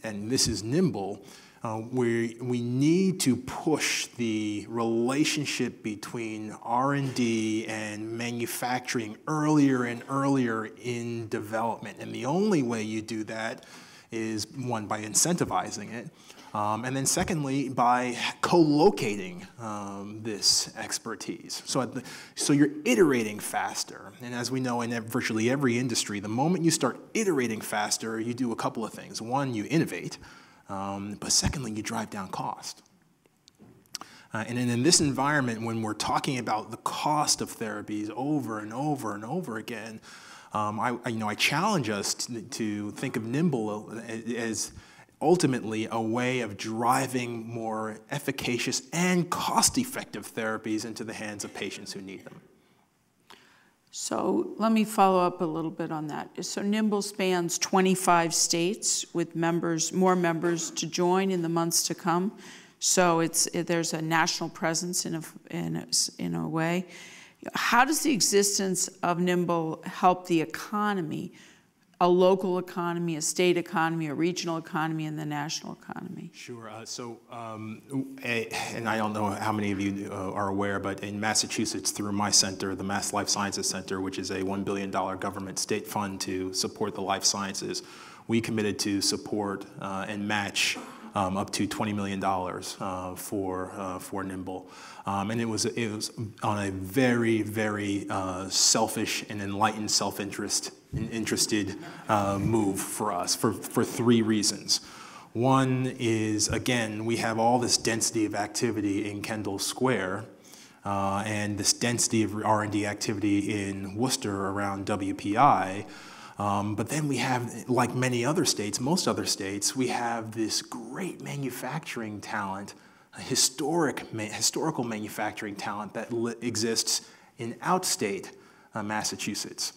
and this is nimble, uh, we, we need to push the relationship between R&D and manufacturing earlier and earlier in development. And the only way you do that is, one, by incentivizing it, um, and then secondly, by co-locating um, this expertise. So, the, so you're iterating faster. And as we know in virtually every industry, the moment you start iterating faster, you do a couple of things. One, you innovate. Um, but secondly, you drive down cost. Uh, and in this environment, when we're talking about the cost of therapies over and over and over again, um, I, you know, I challenge us to, to, think of NIIMBL as ultimately a way of driving more efficacious and cost-effective therapies into the hands of patients who need them. So let me follow up a little bit on that. So NIIMBL spans 25 states with members, more members to join in the months to come. So it's there's a national presence in a, in a, in a way. How does the existence of NIIMBL help the economy a local economy, a state economy, a regional economy, and the national economy? Sure. Uh, so, um, and I don't know how many of you uh, are aware, but in Massachusetts, through my center, the Mass Life Sciences Center, which is a $1 billion government state fund to support the life sciences, we committed to support uh, and match um, up to $20 million uh, for, uh, for NIIMBL. Um, and it was, it was on a very, very uh, selfish and enlightened self-interest and interested uh, move for us for, for three reasons. One is, again, we have all this density of activity in Kendall Square, uh, and this density of R&D activity in Worcester around WPI. Um, but then we have, like many other states, most other states, we have this great manufacturing talent, historic, ma historical manufacturing talent that exists in outstate uh, Massachusetts.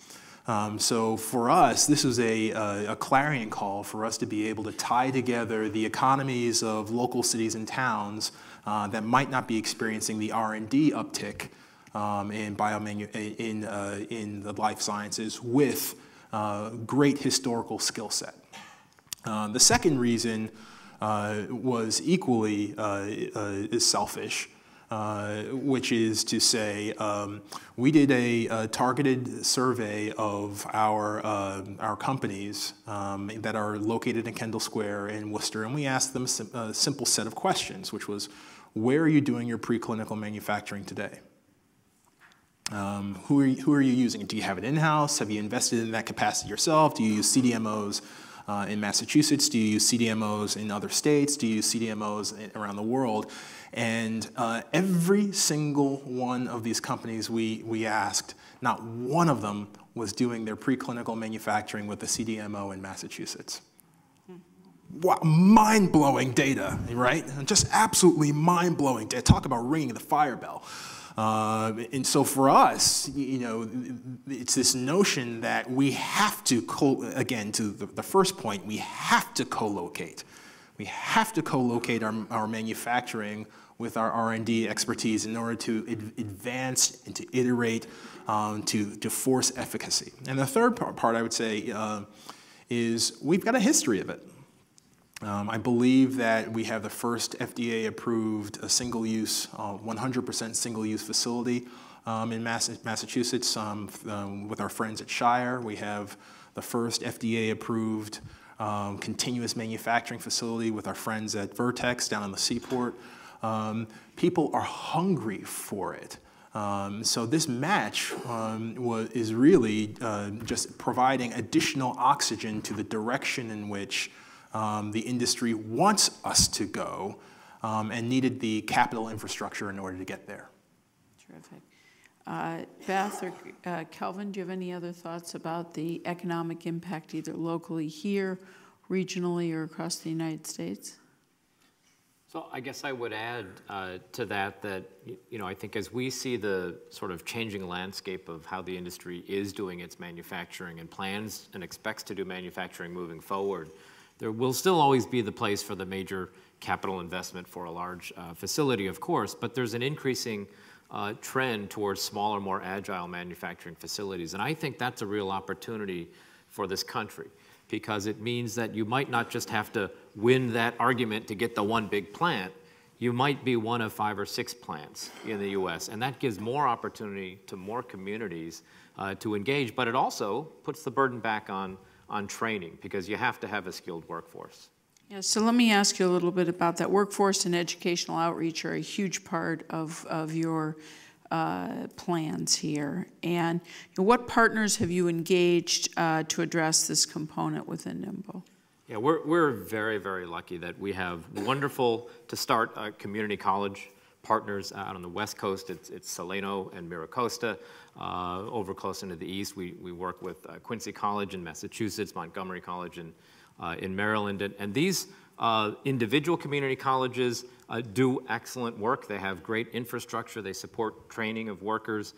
Um, so for us, this was a, a, a, clarion call for us to be able to tie together the economies of local cities and towns uh, that might not be experiencing the R&D uptick um, in, biomanu in, uh, in the life sciences with uh, great historical skill set. Uh, the second reason uh, was equally uh, selfish. Uh, which is to say, um, we did a, a, targeted survey of our, uh, our companies um, that are located in Kendall Square in Worcester, and we asked them a, sim a simple set of questions, which was, where are you doing your preclinical manufacturing today? Um, who, are you, who are you using? Do you have it in-house? Have you invested in that capacity yourself? Do you use CDMOs uh, in Massachusetts? Do you use CDMOs in other states? Do you use CDMOs around the world? And uh, every single one of these companies we, we asked, not one of them was doing their preclinical manufacturing with the CDMO in Massachusetts. Wow, mind-blowing data, right? Just absolutely mind-blowing data. Talk about ringing the fire bell. Uh, and so for us, you know, it's this notion that we have to, again, to the, the first point, we have to co-locate. We have to co-locate our, our manufacturing with our R&D expertise in order to ad- advance and to iterate, um, to, to force efficacy. And the third part, part I would say uh, is we've got a history of it. Um, I believe that we have the first FDA-approved uh, single-use, 100% uh, single-use facility um, in Mass Massachusetts um, um, with our friends at Shire. We have the first FDA-approved um, continuous manufacturing facility with our friends at Vertex down on the seaport. Um, people are hungry for it. Um, so this match um, was, is really uh, just providing additional oxygen to the direction in which um, the industry wants us to go um, and needed the capital infrastructure in order to get there. Terrific. Uh, Beth or uh, Kelvin, do you have any other thoughts about the economic impact either locally here, regionally, or across the United States? So I guess I would add uh, to that that, you know, I think as we see the sort of changing landscape of how the industry is doing its manufacturing and plans and expects to do manufacturing moving forward, there will still always be the place for the major capital investment for a large uh, facility, of course, but there's an increasing uh, trend towards smaller, more agile manufacturing facilities. And I think that's a real opportunity for this country because it means that you might not just have to win that argument to get the one big plant. You might be one of five or six plants in the US, and that gives more opportunity to more communities uh, to engage, but it also puts the burden back on on training because you have to have a skilled workforce. Yeah, so let me ask you a little bit about that. Workforce and educational outreach are a huge part of, of your uh, plans here. And you know, what partners have you engaged uh, to address this component within NIIMBL? Yeah, we're, we're very, very lucky that we have wonderful, to start, a community college partners out on the West Coast. It's, it's and MiraCosta. Uh, over close into the east, we, we work with uh, Quincy College in Massachusetts, Montgomery College in, uh, in Maryland. And, and these uh, individual community colleges uh, do excellent work. They have great infrastructure. They support training of workers.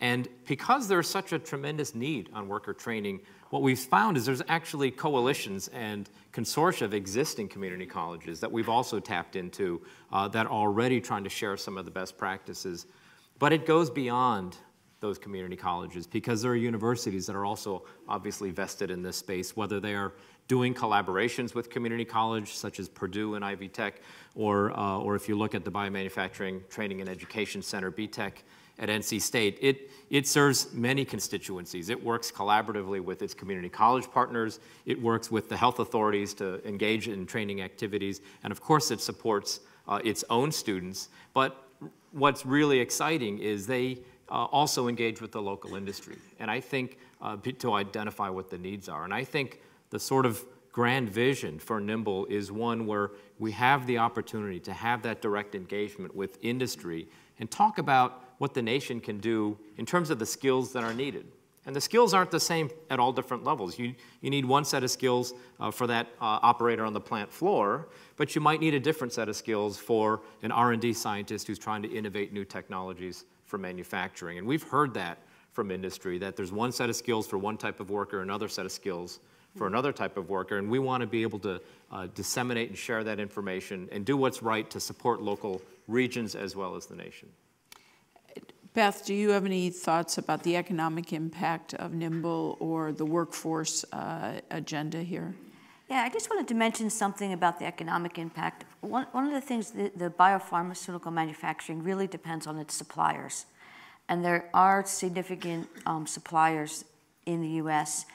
And because there's such a tremendous need on worker training, what we've found is there's actually coalitions and consortia of existing community colleges that we've also tapped into uh, that are already trying to share some of the best practices. But it goes beyond those community colleges because there are universities that are also obviously vested in this space, whether they are doing collaborations with community college, such as Purdue and Ivy Tech, or, uh, or if you look at the Biomanufacturing Training and Education Center, BTEC, at NC State, it, it serves many constituencies. It works collaboratively with its community college partners. It works with the health authorities to engage in training activities. And of course, it supports uh, its own students. But what's really exciting is they uh, also engage with the local industry. And I think uh, to identify what the needs are. And I think the sort of grand vision for NIIMBL is one where we have the opportunity to have that direct engagement with industry and talk about what the nation can do in terms of the skills that are needed. And the skills aren't the same at all different levels. You, you need one set of skills uh, for that uh, operator on the plant floor, but you might need a different set of skills for an R&D scientist who's trying to innovate new technologies for manufacturing. And we've heard that from industry, that there's one set of skills for one type of worker, another set of skills for another type of worker, and we want to be able to uh, disseminate and share that information and do what's right to support local regions as well as the nation. Beth, do you have any thoughts about the economic impact of NIIMBL or the workforce uh, agenda here? Yeah, I just wanted to mention something about the economic impact. One, one of the things, the, the biopharmaceutical manufacturing really depends on its suppliers. And there are significant um, suppliers in the US,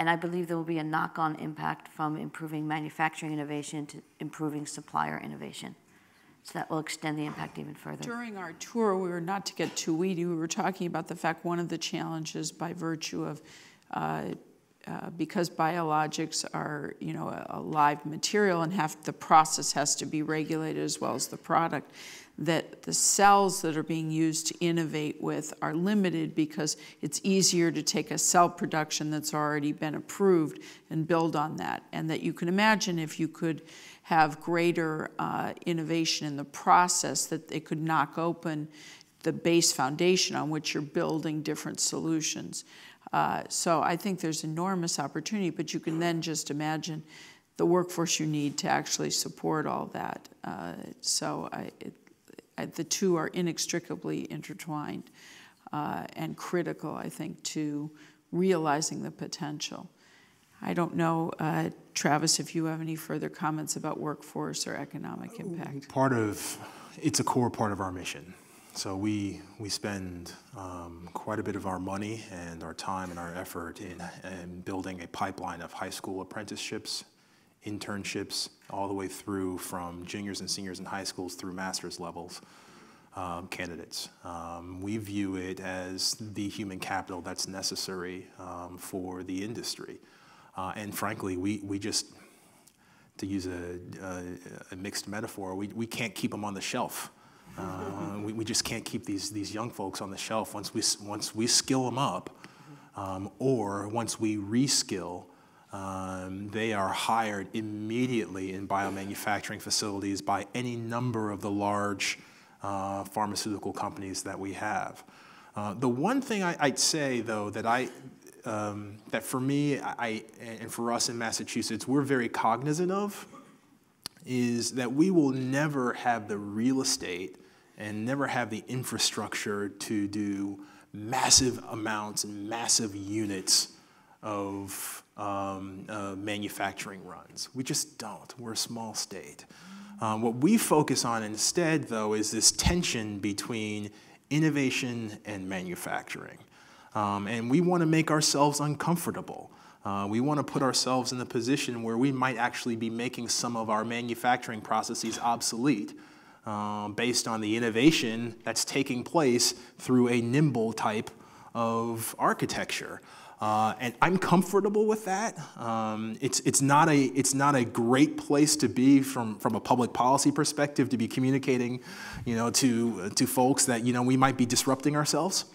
and I believe there will be a knock on impact from improving manufacturing innovation to improving supplier innovation. So that will extend the impact even further. During our tour, we were not to get too weedy, we were talking about the fact one of the challenges by virtue of uh, uh, because biologics are, you know, a, a, live material and have the process has to be regulated as well as the product, that the cells that are being used to innovate with are limited because it's easier to take a cell production that's already been approved and build on that. And that you can imagine if you could have greater uh, innovation in the process that they could knock open the base foundation on which you're building different solutions. Uh, so I think there's enormous opportunity, but you can then just imagine the workforce you need to actually support all that. Uh, so I, it, I, the two are inextricably intertwined uh, and critical, I think, to realizing the potential. I don't know, uh, Travis, if you have any further comments about workforce or economic impact. Part of, it's a core part of our mission. So we, we spend um, quite a bit of our money and our time and our effort in, in building a pipeline of high school apprenticeships, internships, all the way through from juniors and seniors in high schools through master's levels um, candidates. Um, we view it as the human capital that's necessary um, for the industry. Uh, and frankly, we, we just, to use a, a, a mixed metaphor, we, we can't keep them on the shelf. Uh, we, we just can't keep these, these young folks on the shelf once we, once we skill them up um, or once we reskill. Um, they are hired immediately in biomanufacturing facilities by any number of the large uh, pharmaceutical companies that we have. Uh, the one thing I, would say, though, that I um, that for me I, and for us in Massachusetts, we're very cognizant of is that we will never have the real estate and never have the infrastructure to do massive amounts and massive units of um, uh, manufacturing runs. We just don't. We're a small state. Um, what we focus on instead, though, is this tension between innovation and manufacturing. Um, and we want to make ourselves uncomfortable. Uh, we want to put ourselves in a position where we might actually be making some of our manufacturing processes obsolete um, based on the innovation that's taking place through a nimble type of architecture. Uh, and I'm comfortable with that. Um, it's, it's, not a, it's not a great place to be from, from a public policy perspective to be communicating you know, to, to folks that you know, we might be disrupting ourselves.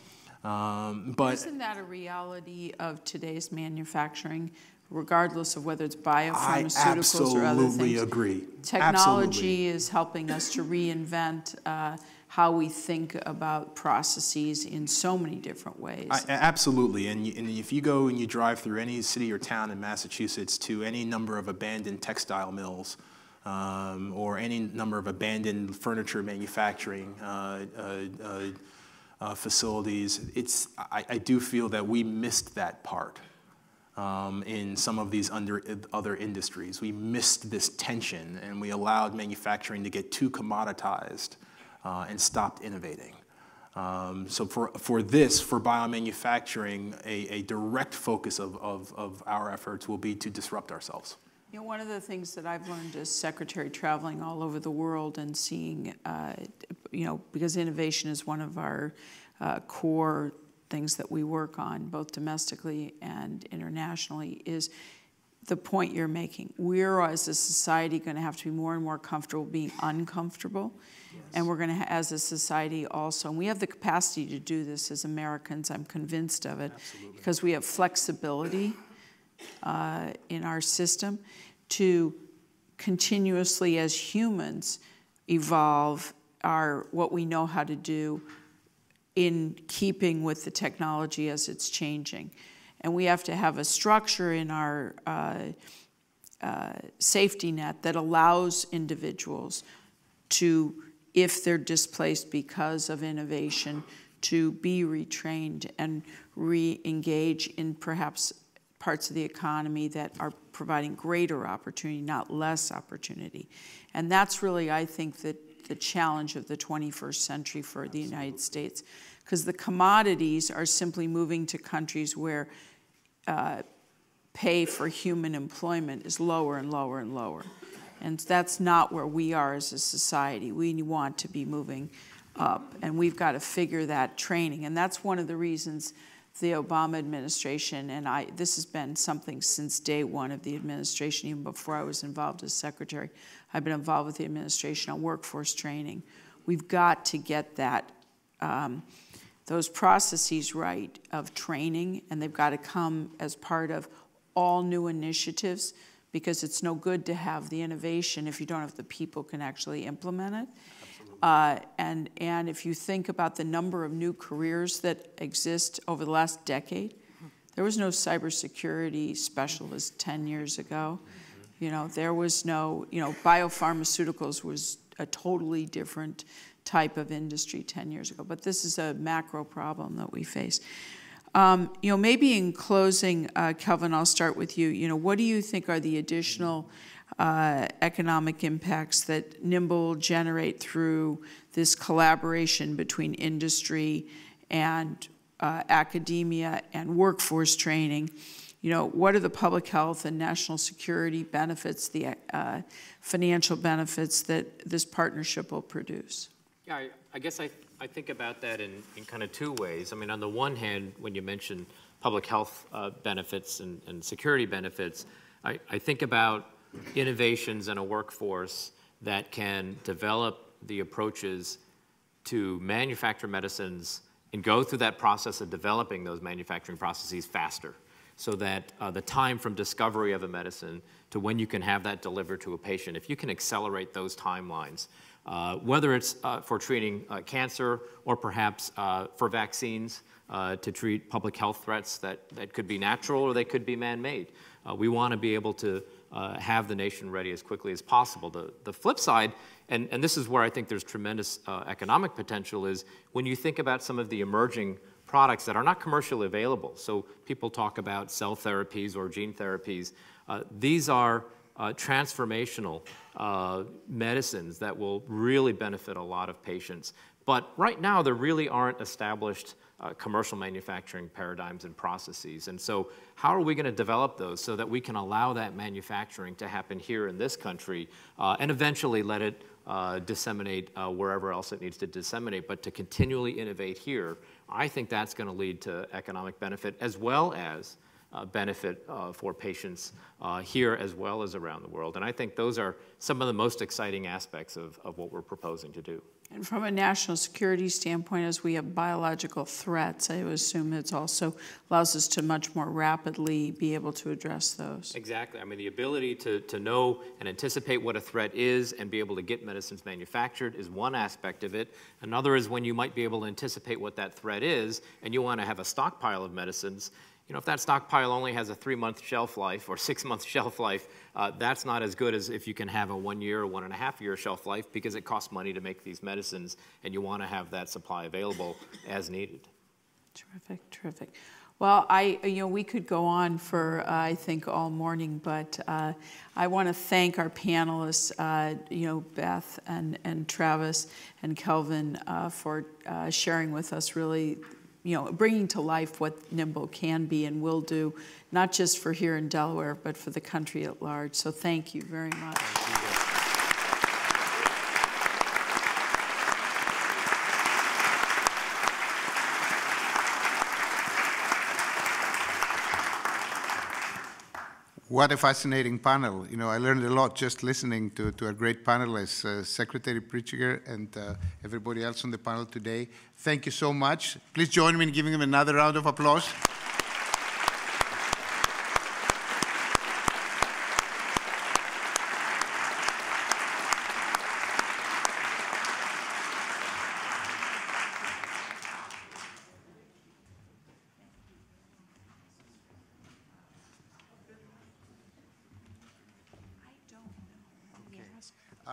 Um, but isn't that a reality of today's manufacturing, regardless of whether it's biopharmaceuticals or other things? I absolutely agree. Technology absolutely. is helping us to reinvent uh, how we think about processes in so many different ways. I, absolutely, and, you, and if you go and you drive through any city or town in Massachusetts to any number of abandoned textile mills. Um, or any number of abandoned furniture manufacturing uh, uh, uh facilities, it's, I, I, do feel that we missed that part um, in some of these under, other industries. We missed this tension and we allowed manufacturing to get too commoditized uh, and stopped innovating. Um, so for, for this, for biomanufacturing, a, a direct focus of, of, of our efforts will be to disrupt ourselves. You know, one of the things that I've learned as secretary traveling all over the world and seeing, uh, you know, because innovation is one of our uh, core things that we work on, both domestically and internationally, is the point you're making. We're, as a society, going to have to be more and more comfortable being uncomfortable. Yes. And we're going to, as a society, also, and we have the capacity to do this as Americans, I'm convinced of it, Absolutely. because we have flexibility uh, in our system to continuously, as humans, evolve our what we know how to do in keeping with the technology as it's changing. And we have to have a structure in our uh, uh, safety net that allows individuals to, if they're displaced because of innovation, to be retrained and re engage in perhaps parts of the economy that are providing greater opportunity, not less opportunity. And that's really, I think, the, the challenge of the 21st century for the United States. Because the commodities are simply moving to countries where uh, pay for human employment is lower and lower and lower. And that's not where we are as a society. We want to be moving up, and we've got to figure that training. And that's one of the reasons the Obama administration, and I, this has been something since day one of the administration, even before I was involved as secretary. I've been involved with the administration on workforce training. We've got to get that, um, those processes right of training, and they've got to come as part of all new initiatives because it's no good to have the innovation if you don't have the people can actually implement it. Uh, and, and if you think about the number of new careers that exist over the last decade, there was no cybersecurity specialist 10 years ago. You know, there was no, you know, biopharmaceuticals was a totally different type of industry 10 years ago. But this is a macro problem that we face. Um, you know, maybe in closing, uh, Kelvin, I'll start with you. You know, what do you think are the additional uh, economic impacts that NIIMBL generate through this collaboration between industry and uh, academia and workforce training? You know, what are the public health and national security benefits, the uh, financial benefits that this partnership will produce? Yeah, I, I guess I, I think about that in, in kind of two ways. I mean, on the one hand, when you mention public health uh, benefits and, and security benefits, I, I think about innovations in a workforce that can develop the approaches to manufacture medicines and go through that process of developing those manufacturing processes faster so that uh, the time from discovery of a medicine to when you can have that delivered to a patient, if you can accelerate those timelines, uh, whether it's uh, for treating uh, cancer or perhaps uh, for vaccines uh, to treat public health threats that, that could be natural or they could be man-made. we want to be able to have the nation ready as quickly as possible. The, the flip side, and, and this is where I think there's tremendous economic potential, is when you think about some of the emerging products that are not commercially available. So people talk about cell therapies or gene therapies. Uh, these are uh, transformational uh, medicines that will really benefit a lot of patients. But right now, there really aren't established uh, commercial manufacturing paradigms and processes. And so, how are we going to develop those so that we can allow that manufacturing to happen here in this country uh, and eventually let it uh, disseminate uh, wherever else it needs to disseminate, but to continually innovate here? I think that's going to lead to economic benefit as well as uh, benefit uh, for patients here as well as around the world. And I think those are some of the most exciting aspects of, of what we're proposing to do. And from a national security standpoint, as we have biological threats, I would assume it also allows us to much more rapidly be able to address those. Exactly. I mean, the ability to, to know and anticipate what a threat is and be able to get medicines manufactured is one aspect of it. Another is when you might be able to anticipate what that threat is and you want to have a stockpile of medicines you know, if that stockpile only has a three-month shelf life or six-month shelf life, uh, that's not as good as if you can have a one-year or one-and-a-half-year shelf life because it costs money to make these medicines, and you want to have that supply available as needed. Terrific, terrific. Well, I, you know, we could go on for, uh, I think, all morning, but uh, I want to thank our panelists, uh, you know, Beth and, and Travis and Kelvin uh, for uh, sharing with us really you know, bringing to life what NIIMBL can be and will do, not just for here in Delaware, but for the country at large. So thank you very much. What a fascinating panel. You know, I learned a lot just listening to, to our great panelists, uh, Secretary Pritzker and uh, everybody else on the panel today. Thank you so much. Please join me in giving them another round of applause.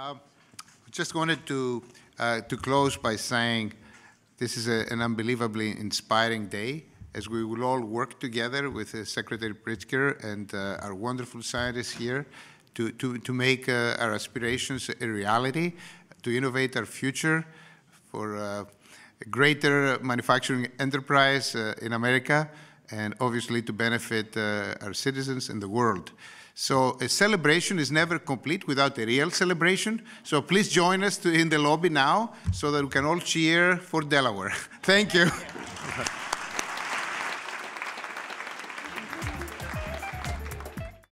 Um, just wanted to, uh, to close by saying this is a, an unbelievably inspiring day as we will all work together with uh, Secretary Pritzker and uh, our wonderful scientists here to, to, to make uh, our aspirations a reality, to innovate our future for uh, a greater manufacturing enterprise uh, in America and obviously to benefit our citizens and the world. So a celebration is never complete without a real celebration. So please join us to, in the lobby now so that we can all cheer for Delaware. Thank you.